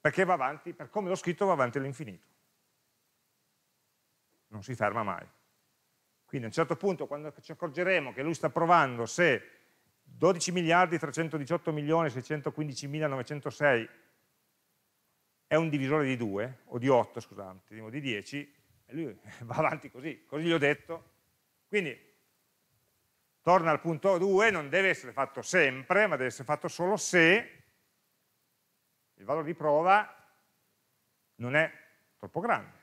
perché va avanti, per come l'ho scritto va avanti all'infinito. Non si ferma mai. Quindi a un certo punto, quando ci accorgeremo che lui sta provando se 12 miliardi 318 milioni 615 mila 906 è un divisore di 2, o di 8, scusate, di 10, e lui [LAUGHS] va avanti così, così gli ho detto. Quindi torna al punto 2, non deve essere fatto sempre, ma deve essere fatto solo se il valore di prova non è troppo grande.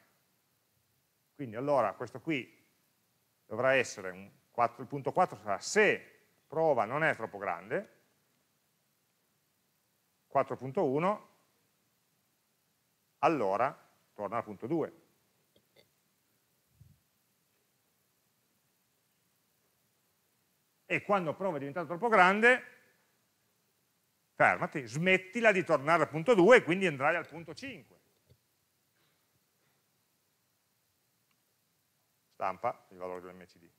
Quindi allora questo qui dovrà essere, un 4, il punto 4 sarà se prova non è troppo grande, 4.1, allora torna al punto 2. E quando prova è diventato troppo grande, fermati, smettila di tornare al punto 2 e quindi andrai al punto 5. Stampa il valore dell'MCD.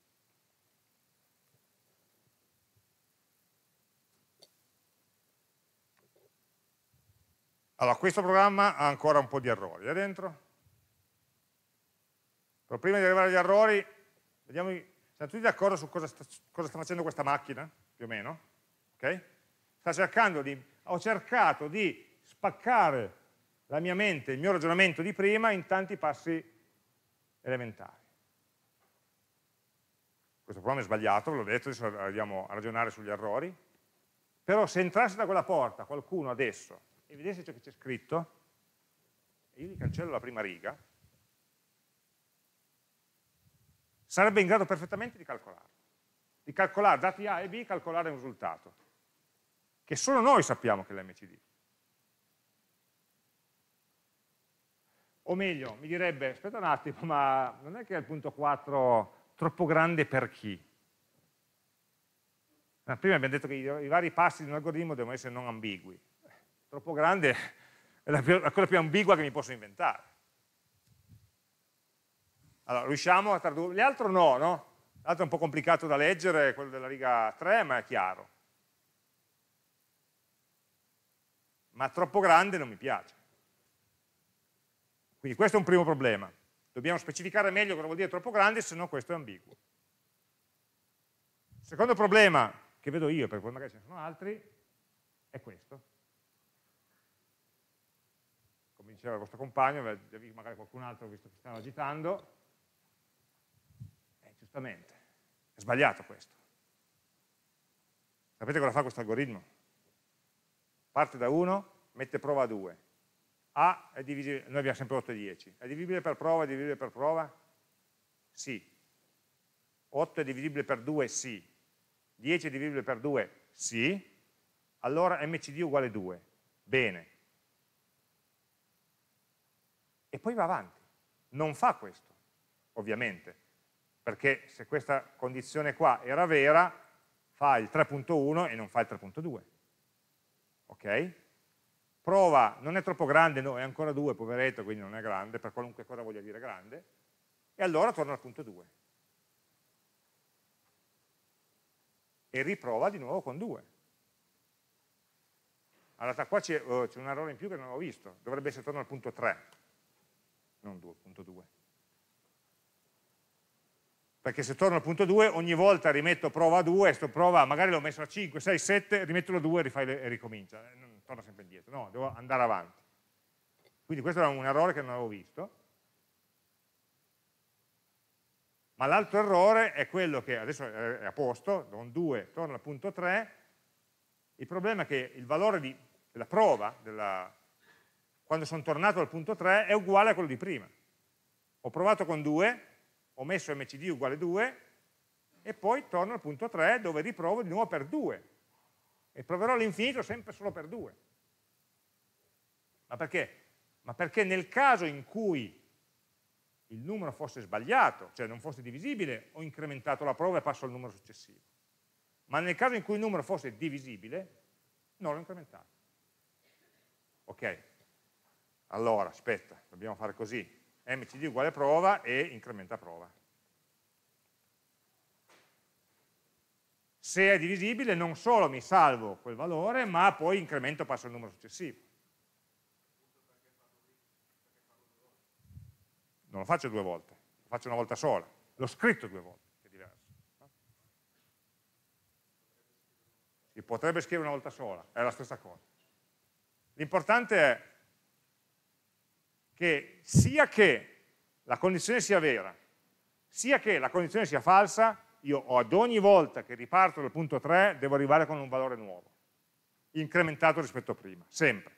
Allora, questo programma ha ancora un po' di errori è dentro. Però prima di arrivare agli errori, vediamo, siamo tutti d'accordo su cosa sta, cosa sta, facendo questa macchina, più o meno? Okay? Sta cercando di, ho cercato di spaccare la mia mente, il mio ragionamento di prima in tanti passi elementari. Questo programma è sbagliato, ve l'ho detto, adesso arriviamo a ragionare sugli errori. Però se entrasse da quella porta qualcuno adesso e vedesse ciò che c'è scritto, e io gli cancello la prima riga, sarebbe in grado perfettamente di calcolare. Di calcolare dati A e B, calcolare un risultato, che solo noi sappiamo che è l'MCD. O meglio, mi direbbe, aspetta un attimo, ma non è che è il punto 4 troppo grande per chi? Prima abbiamo detto che i, i vari passi di un algoritmo devono essere non ambigui troppo grande è la, la cosa più ambigua che mi posso inventare. Allora, riusciamo a tradurre, gli altri no, no? L'altro è un po' complicato da leggere, quello della riga 3, ma è chiaro. Ma troppo grande non mi piace. Quindi questo è un primo problema. Dobbiamo specificare meglio cosa vuol dire troppo grande, se no questo è ambiguo. Secondo problema, che vedo io, perché poi magari ce ne sono altri, è questo. come diceva il vostro compagno, magari qualcun altro visto che stava agitando, giustamente, è sbagliato questo. Sapete cosa fa questo algoritmo? Parte da 1, mette prova a 2. A è divisibile, noi abbiamo sempre 8 e 10, è divisibile per prova, è divisibile per prova? Sì. 8 è divisibile per 2? Sì. 10 è divisibile per 2? Sì. Allora mcd uguale 2. Bene e poi va avanti. Non fa questo, ovviamente, perché se questa condizione qua era vera, fa il 3.1 e non fa il 3.2. Ok? Prova, non è troppo grande, no, è ancora 2, poveretto, quindi non è grande, per qualunque cosa voglia dire grande, e allora torna al punto 2. E riprova di nuovo con 2. Allora qua c'è uh, un errore in più che non ho visto, dovrebbe essere torno al punto 3 non 2.2. Perché se torno al punto 2, ogni volta rimetto prova a 2, sto prova, magari l'ho messo a 5, 6, 7, rimetto a 2 e ricomincia. Eh, non torna sempre indietro, no, devo andare avanti. Quindi questo era un errore che non avevo visto. Ma l'altro errore è quello che adesso è a posto, don 2 torna al punto 3, il problema è che il valore di, della prova, della, quando sono tornato al punto 3, è uguale a quello di prima. Ho provato con 2, ho messo mcd uguale 2, e poi torno al punto 3 dove riprovo di nuovo per 2. E proverò all'infinito sempre solo per 2. Ma perché? Ma perché nel caso in cui il numero fosse sbagliato, cioè non fosse divisibile, ho incrementato la prova e passo al numero successivo. Ma nel caso in cui il numero fosse divisibile, non l'ho incrementato. Ok? Allora, aspetta, dobbiamo fare così. Mcd uguale prova e incrementa prova. Se è divisibile non solo mi salvo quel valore, ma poi incremento passo al numero successivo. non lo faccio due volte, lo faccio una volta sola, l'ho scritto due volte, che è diverso. Si potrebbe scrivere una volta sola, è la stessa cosa. L'importante è che sia che la condizione sia vera, sia che la condizione sia falsa, io ad ogni volta che riparto dal punto 3 devo arrivare con un valore nuovo, incrementato rispetto a prima, sempre.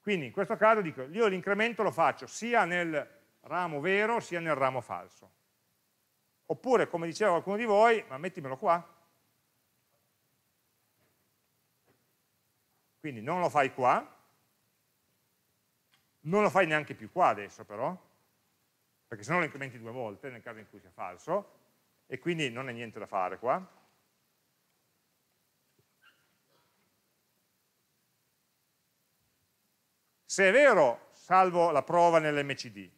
Quindi in questo caso dico, io l'incremento lo faccio sia nel ramo vero sia nel ramo falso. Oppure, come diceva qualcuno di voi, ma mettimelo qua. Quindi non lo fai qua, non lo fai neanche più qua adesso però, perché se no lo incrementi due volte nel caso in cui sia falso, e quindi non è niente da fare qua. Se è vero, salvo la prova nell'MCD.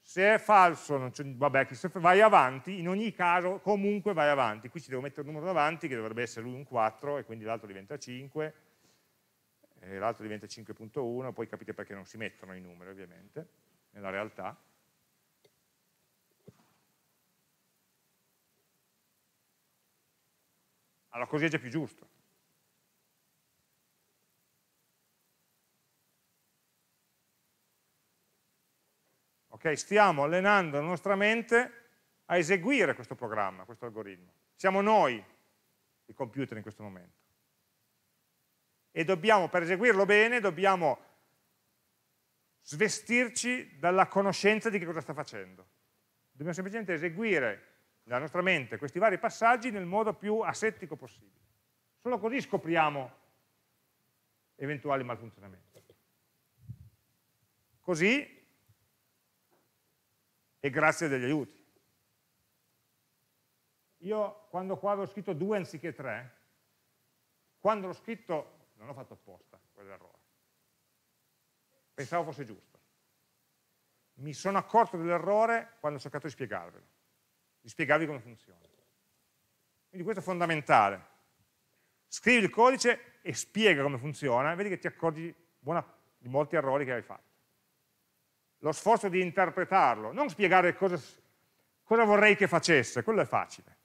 Se è falso, vabbè, se vai avanti, in ogni caso comunque vai avanti. Qui ci devo mettere un numero davanti, che dovrebbe essere un 4, e quindi l'altro diventa 5, e l'altro diventa 5.1, poi capite perché non si mettono i numeri, ovviamente, nella realtà. Allora così è già più giusto. Okay? Stiamo allenando la nostra mente a eseguire questo programma, questo algoritmo. Siamo noi i computer in questo momento. E dobbiamo, per eseguirlo bene, dobbiamo svestirci dalla conoscenza di che cosa sta facendo. Dobbiamo semplicemente eseguire nella nostra mente questi vari passaggi nel modo più asettico possibile. Solo così scopriamo eventuali malfunzionamenti. Così e grazie degli aiuti. Io quando qua avevo scritto 2 anziché 3, quando l'ho scritto non l'ho fatto apposta, quell'errore. Pensavo fosse giusto. Mi sono accorto dell'errore quando ho cercato di spiegarvelo, di spiegarvi come funziona. Quindi questo è fondamentale. Scrivi il codice e spiega come funziona e vedi che ti accorgi buona, di molti errori che hai fatto lo sforzo di interpretarlo, non spiegare cosa, cosa vorrei che facesse, quello è facile,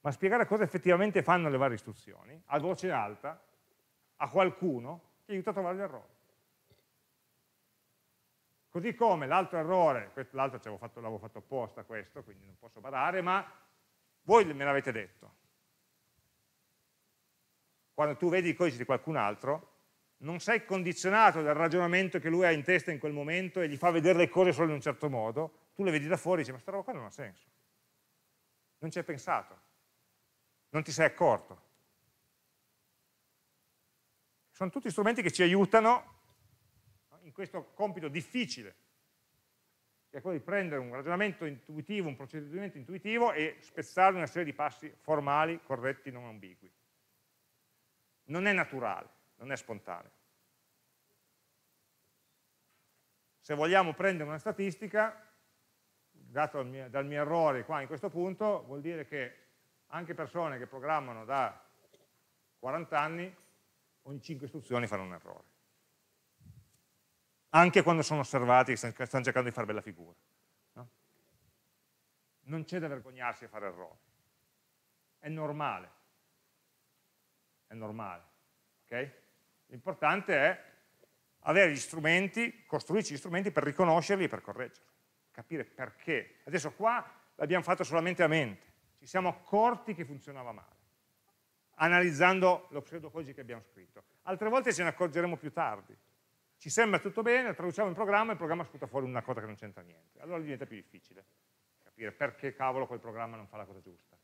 ma spiegare cosa effettivamente fanno le varie istruzioni, a voce alta, a qualcuno, ti aiuta a trovare l'errore. Così come l'altro errore, l'altro l'avevo fatto, fatto apposta questo, quindi non posso badare, ma voi me l'avete detto. Quando tu vedi i codici di qualcun altro, non sei condizionato dal ragionamento che lui ha in testa in quel momento e gli fa vedere le cose solo in un certo modo, tu le vedi da fuori e dici ma questa roba qua non ha senso. Non ci hai pensato, non ti sei accorto. Sono tutti strumenti che ci aiutano in questo compito difficile, che è quello di prendere un ragionamento intuitivo, un procedimento intuitivo e spezzarlo in una serie di passi formali, corretti, non ambigui. Non è naturale non è spontaneo. Se vogliamo prendere una statistica, dato dal mio, dal mio errore qua in questo punto, vuol dire che anche persone che programmano da 40 anni, ogni 5 istruzioni fanno un errore. anche quando sono osservati che stanno cercando di fare bella figura. No? Non c'è da vergognarsi a fare errori. È normale. È normale. Okay? L'importante è avere gli strumenti, costruirci gli strumenti per riconoscerli e per correggerli, capire perché. Adesso qua l'abbiamo fatto solamente a mente, ci siamo accorti che funzionava male, analizzando lo pseudocodice che abbiamo scritto. Altre volte ce ne accorgeremo più tardi. Ci sembra tutto bene, traduciamo in programma e il programma sputa fuori una cosa che non c'entra niente. Allora diventa più difficile capire perché cavolo quel programma non fa la cosa giusta.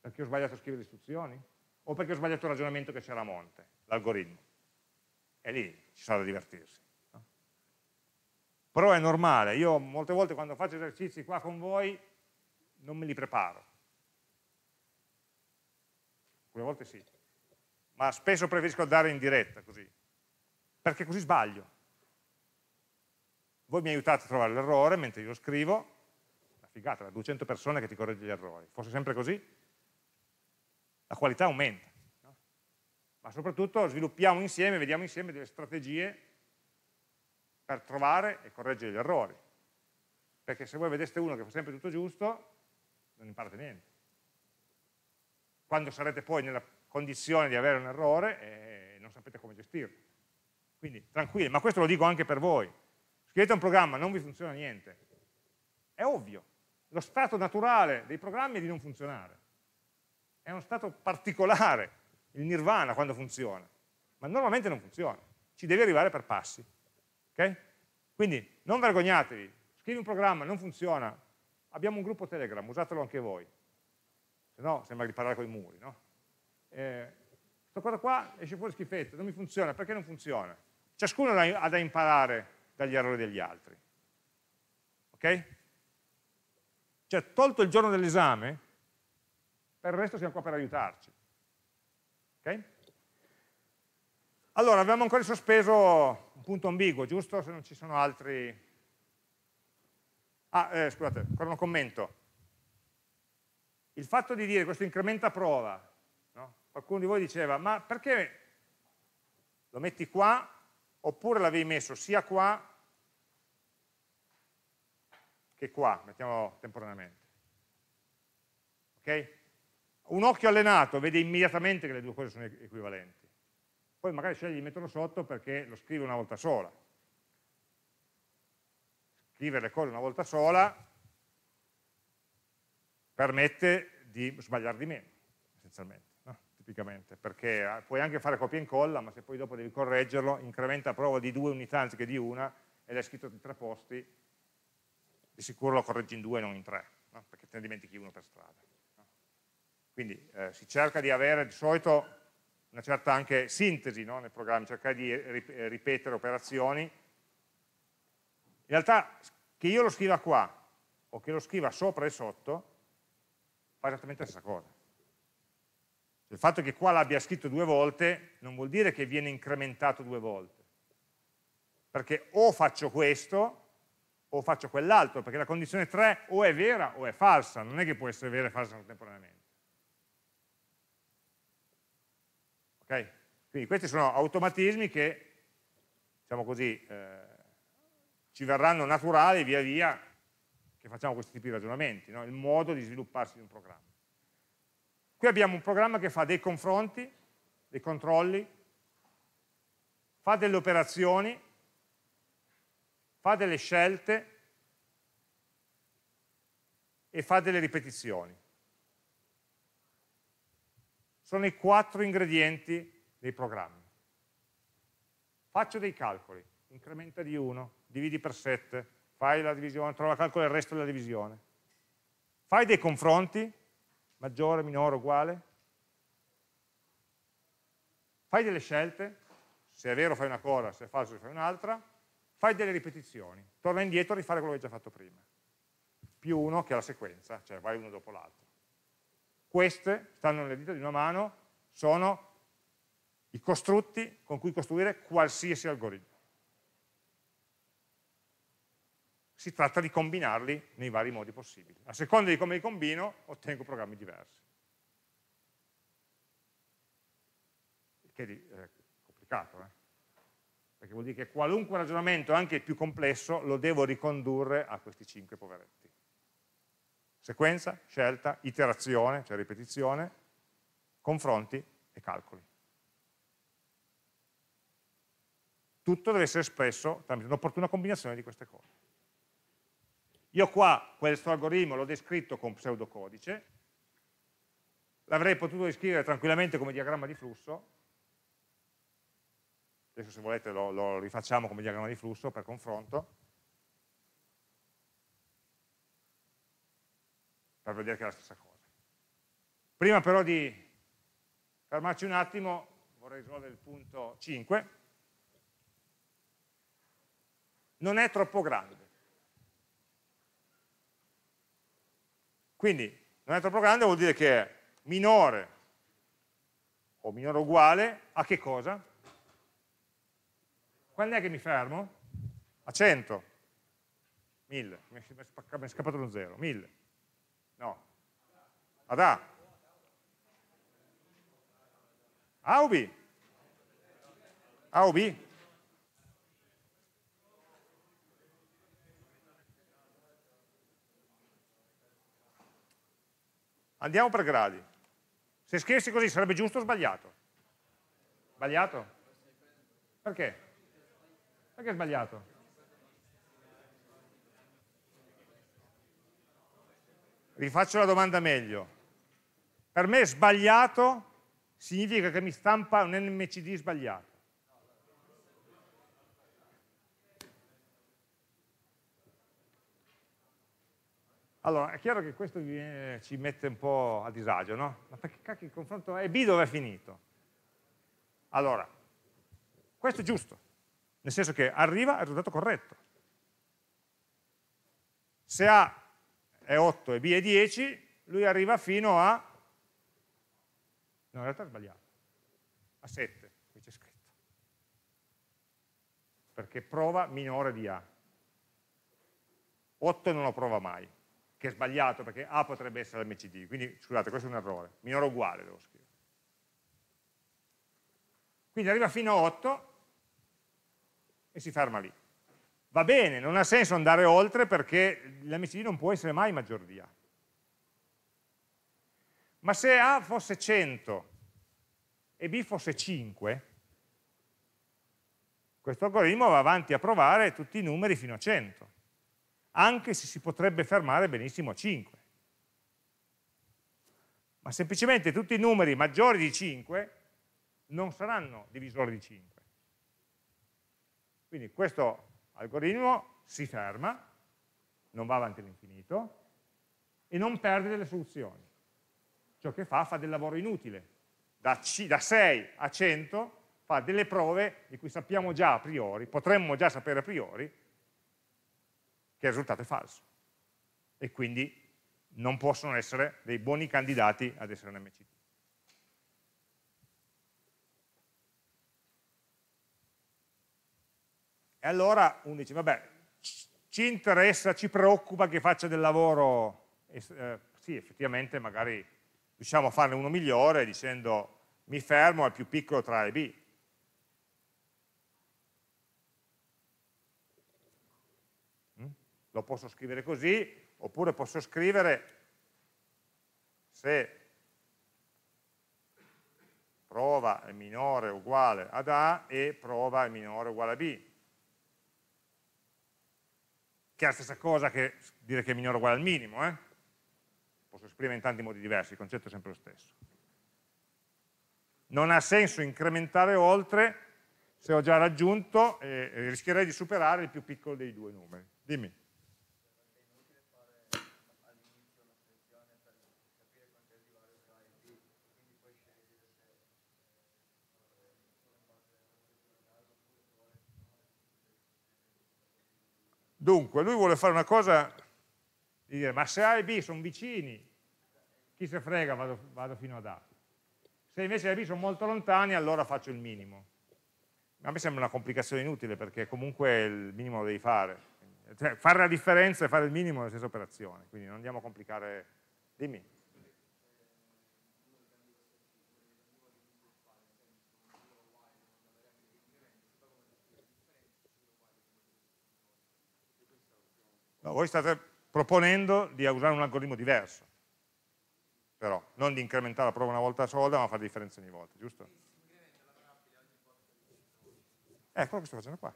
Perché ho sbagliato a scrivere le istruzioni? O perché ho sbagliato il ragionamento che c'era a monte, l'algoritmo? E lì ci sarà da divertirsi. No? Però è normale, io molte volte quando faccio esercizi qua con voi non me li preparo. Alcune volte sì, ma spesso preferisco andare in diretta così, perché così sbaglio. Voi mi aiutate a trovare l'errore mentre io scrivo, una figata, da 200 persone che ti corregge gli errori. Fosse sempre così, la qualità aumenta ma soprattutto sviluppiamo insieme, vediamo insieme delle strategie per trovare e correggere gli errori. Perché se voi vedeste uno che fa sempre tutto giusto, non imparate niente. Quando sarete poi nella condizione di avere un errore, eh, non sapete come gestirlo. Quindi tranquilli, ma questo lo dico anche per voi. Scrivete un programma, non vi funziona niente. È ovvio, lo stato naturale dei programmi è di non funzionare. È uno stato particolare il nirvana quando funziona, ma normalmente non funziona, ci devi arrivare per passi. Okay? Quindi non vergognatevi, scrivi un programma, non funziona, abbiamo un gruppo Telegram, usatelo anche voi, se no sembra di parlare con i muri. No? Eh, questa cosa qua esce fuori schifetto, non mi funziona, perché non funziona? Ciascuno ha da imparare dagli errori degli altri. Ok? Cioè, tolto il giorno dell'esame, per il resto siamo qua per aiutarci. Okay? Allora, abbiamo ancora sospeso un punto ambiguo, giusto? Se non ci sono altri... Ah, eh, scusate, ancora un commento. Il fatto di dire questo incrementa prova, no? qualcuno di voi diceva, ma perché lo metti qua oppure l'avevi messo sia qua che qua, mettiamo temporaneamente. Ok? Un occhio allenato vede immediatamente che le due cose sono equivalenti. Poi magari sceglie di metterlo sotto perché lo scrive una volta sola. Scrivere le cose una volta sola permette di sbagliare di meno, essenzialmente, no? tipicamente, perché eh, puoi anche fare copia e incolla, ma se poi dopo devi correggerlo, incrementa a prova di due unità anziché di una, ed è scritto in tre posti, di sicuro lo correggi in due e non in tre, no? perché te ne dimentichi uno per strada. Quindi eh, si cerca di avere di solito una certa anche sintesi no, nel programma, cercare di eh, ripetere operazioni. In realtà che io lo scriva qua o che lo scriva sopra e sotto fa esattamente la stessa cosa. Il fatto che qua l'abbia scritto due volte non vuol dire che viene incrementato due volte. Perché o faccio questo o faccio quell'altro, perché la condizione 3 o è vera o è falsa, non è che può essere vera e falsa contemporaneamente. Okay? Quindi questi sono automatismi che, diciamo così, eh, ci verranno naturali via via che facciamo questi tipi di ragionamenti, no? il modo di svilupparsi di un programma. Qui abbiamo un programma che fa dei confronti, dei controlli, fa delle operazioni, fa delle scelte e fa delle ripetizioni sono i quattro ingredienti dei programmi. Faccio dei calcoli, incrementa di 1, dividi per 7, fai la divisione, trova calcolo del resto della divisione. Fai dei confronti, maggiore, minore, uguale. Fai delle scelte, se è vero fai una cosa, se è falso fai un'altra. Fai delle ripetizioni, torna indietro a rifare quello che hai già fatto prima. Più uno che è la sequenza, cioè vai uno dopo l'altro. Queste, stanno nelle dita di una mano, sono i costrutti con cui costruire qualsiasi algoritmo. Si tratta di combinarli nei vari modi possibili. A seconda di come li combino, ottengo programmi diversi. Che è complicato, eh? Perché vuol dire che qualunque ragionamento, anche il più complesso, lo devo ricondurre a questi cinque poveretti. Sequenza, scelta, iterazione, cioè ripetizione, confronti e calcoli. Tutto deve essere espresso tramite un'opportuna combinazione di queste cose. Io qua questo algoritmo l'ho descritto con pseudocodice, l'avrei potuto descrivere tranquillamente come diagramma di flusso, adesso se volete lo, lo rifacciamo come diagramma di flusso per confronto, per vedere che è la stessa cosa. Prima però di fermarci un attimo, vorrei risolvere il punto 5, non è troppo grande. Quindi non è troppo grande vuol dire che è minore o minore o uguale a che cosa? Quando è che mi fermo? A 100. 1000. Mi è scappato uno 0. 1000. No. Ad A. A o B? A o B? Andiamo per gradi. Se scrivessi così sarebbe giusto o sbagliato? Sbagliato? Perché? Perché è sbagliato? Rifaccio la domanda meglio. Per me sbagliato significa che mi stampa un NMCD sbagliato. Allora, è chiaro che questo viene, ci mette un po' a disagio, no? Ma perché cacchio il confronto è B dove è finito? Allora, questo è giusto, nel senso che arriva al risultato corretto. Se A è 8 e B è 10, lui arriva fino a... No, in realtà è sbagliato. A 7, qui c'è scritto. Perché prova minore di A. 8 non lo prova mai che è sbagliato perché A potrebbe essere l'MCD, quindi scusate, questo è un errore, minore o uguale devo scrivere. Quindi arriva fino a 8 e si ferma lì. Va bene, non ha senso andare oltre perché l'MCD non può essere mai maggior di A. Ma se A fosse 100 e B fosse 5, questo algoritmo va avanti a provare tutti i numeri fino a 100 anche se si potrebbe fermare benissimo a 5. Ma semplicemente tutti i numeri maggiori di 5 non saranno divisori di 5. Quindi questo algoritmo si ferma, non va avanti all'infinito e non perde delle soluzioni. Ciò che fa fa del lavoro inutile. Da, C, da 6 a 100 fa delle prove di cui sappiamo già a priori, potremmo già sapere a priori, che il risultato è falso e quindi non possono essere dei buoni candidati ad essere un MCD. E allora uno dice, vabbè, ci interessa, ci preoccupa che faccia del lavoro, eh, sì, effettivamente magari riusciamo a farne uno migliore dicendo mi fermo al più piccolo tra A e B, lo posso scrivere così, oppure posso scrivere se prova è minore o uguale ad A e prova è minore o uguale a B. Che è la stessa cosa che dire che è minore o uguale al minimo. Eh? Posso esprimere in tanti modi diversi, il concetto è sempre lo stesso. Non ha senso incrementare oltre se ho già raggiunto e rischierei di superare il più piccolo dei due numeri. Dimmi. Dunque, lui vuole fare una cosa di dire, ma se A e B sono vicini, chi se frega, vado, vado fino ad A. Se invece A e B sono molto lontani, allora faccio il minimo. A me sembra una complicazione inutile, perché comunque il minimo lo devi fare. Cioè, fare la differenza e fare il minimo è la stessa operazione, quindi non andiamo a complicare... Dimmi. No, voi state proponendo di usare un algoritmo diverso, però, non di incrementare la prova una volta sola, ma fare differenza ogni volta, giusto? Eh, quello che sto facendo qua.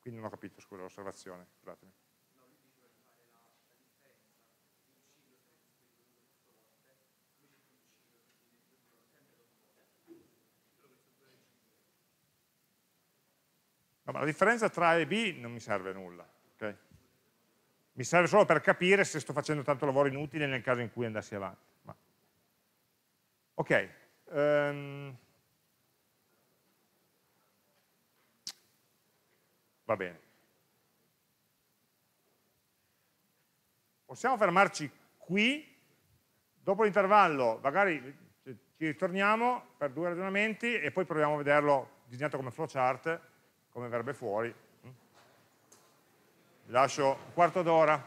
Quindi non ho capito, scusa, l'osservazione, scusatemi. No, la differenza tra A e B non mi serve nulla. Mi serve solo per capire se sto facendo tanto lavoro inutile nel caso in cui andassi avanti. Ma... Ok. Um... Va bene. Possiamo fermarci qui, dopo l'intervallo magari ci ritorniamo per due ragionamenti e poi proviamo a vederlo disegnato come flowchart come verrebbe fuori. Lascio un quarto d'ora.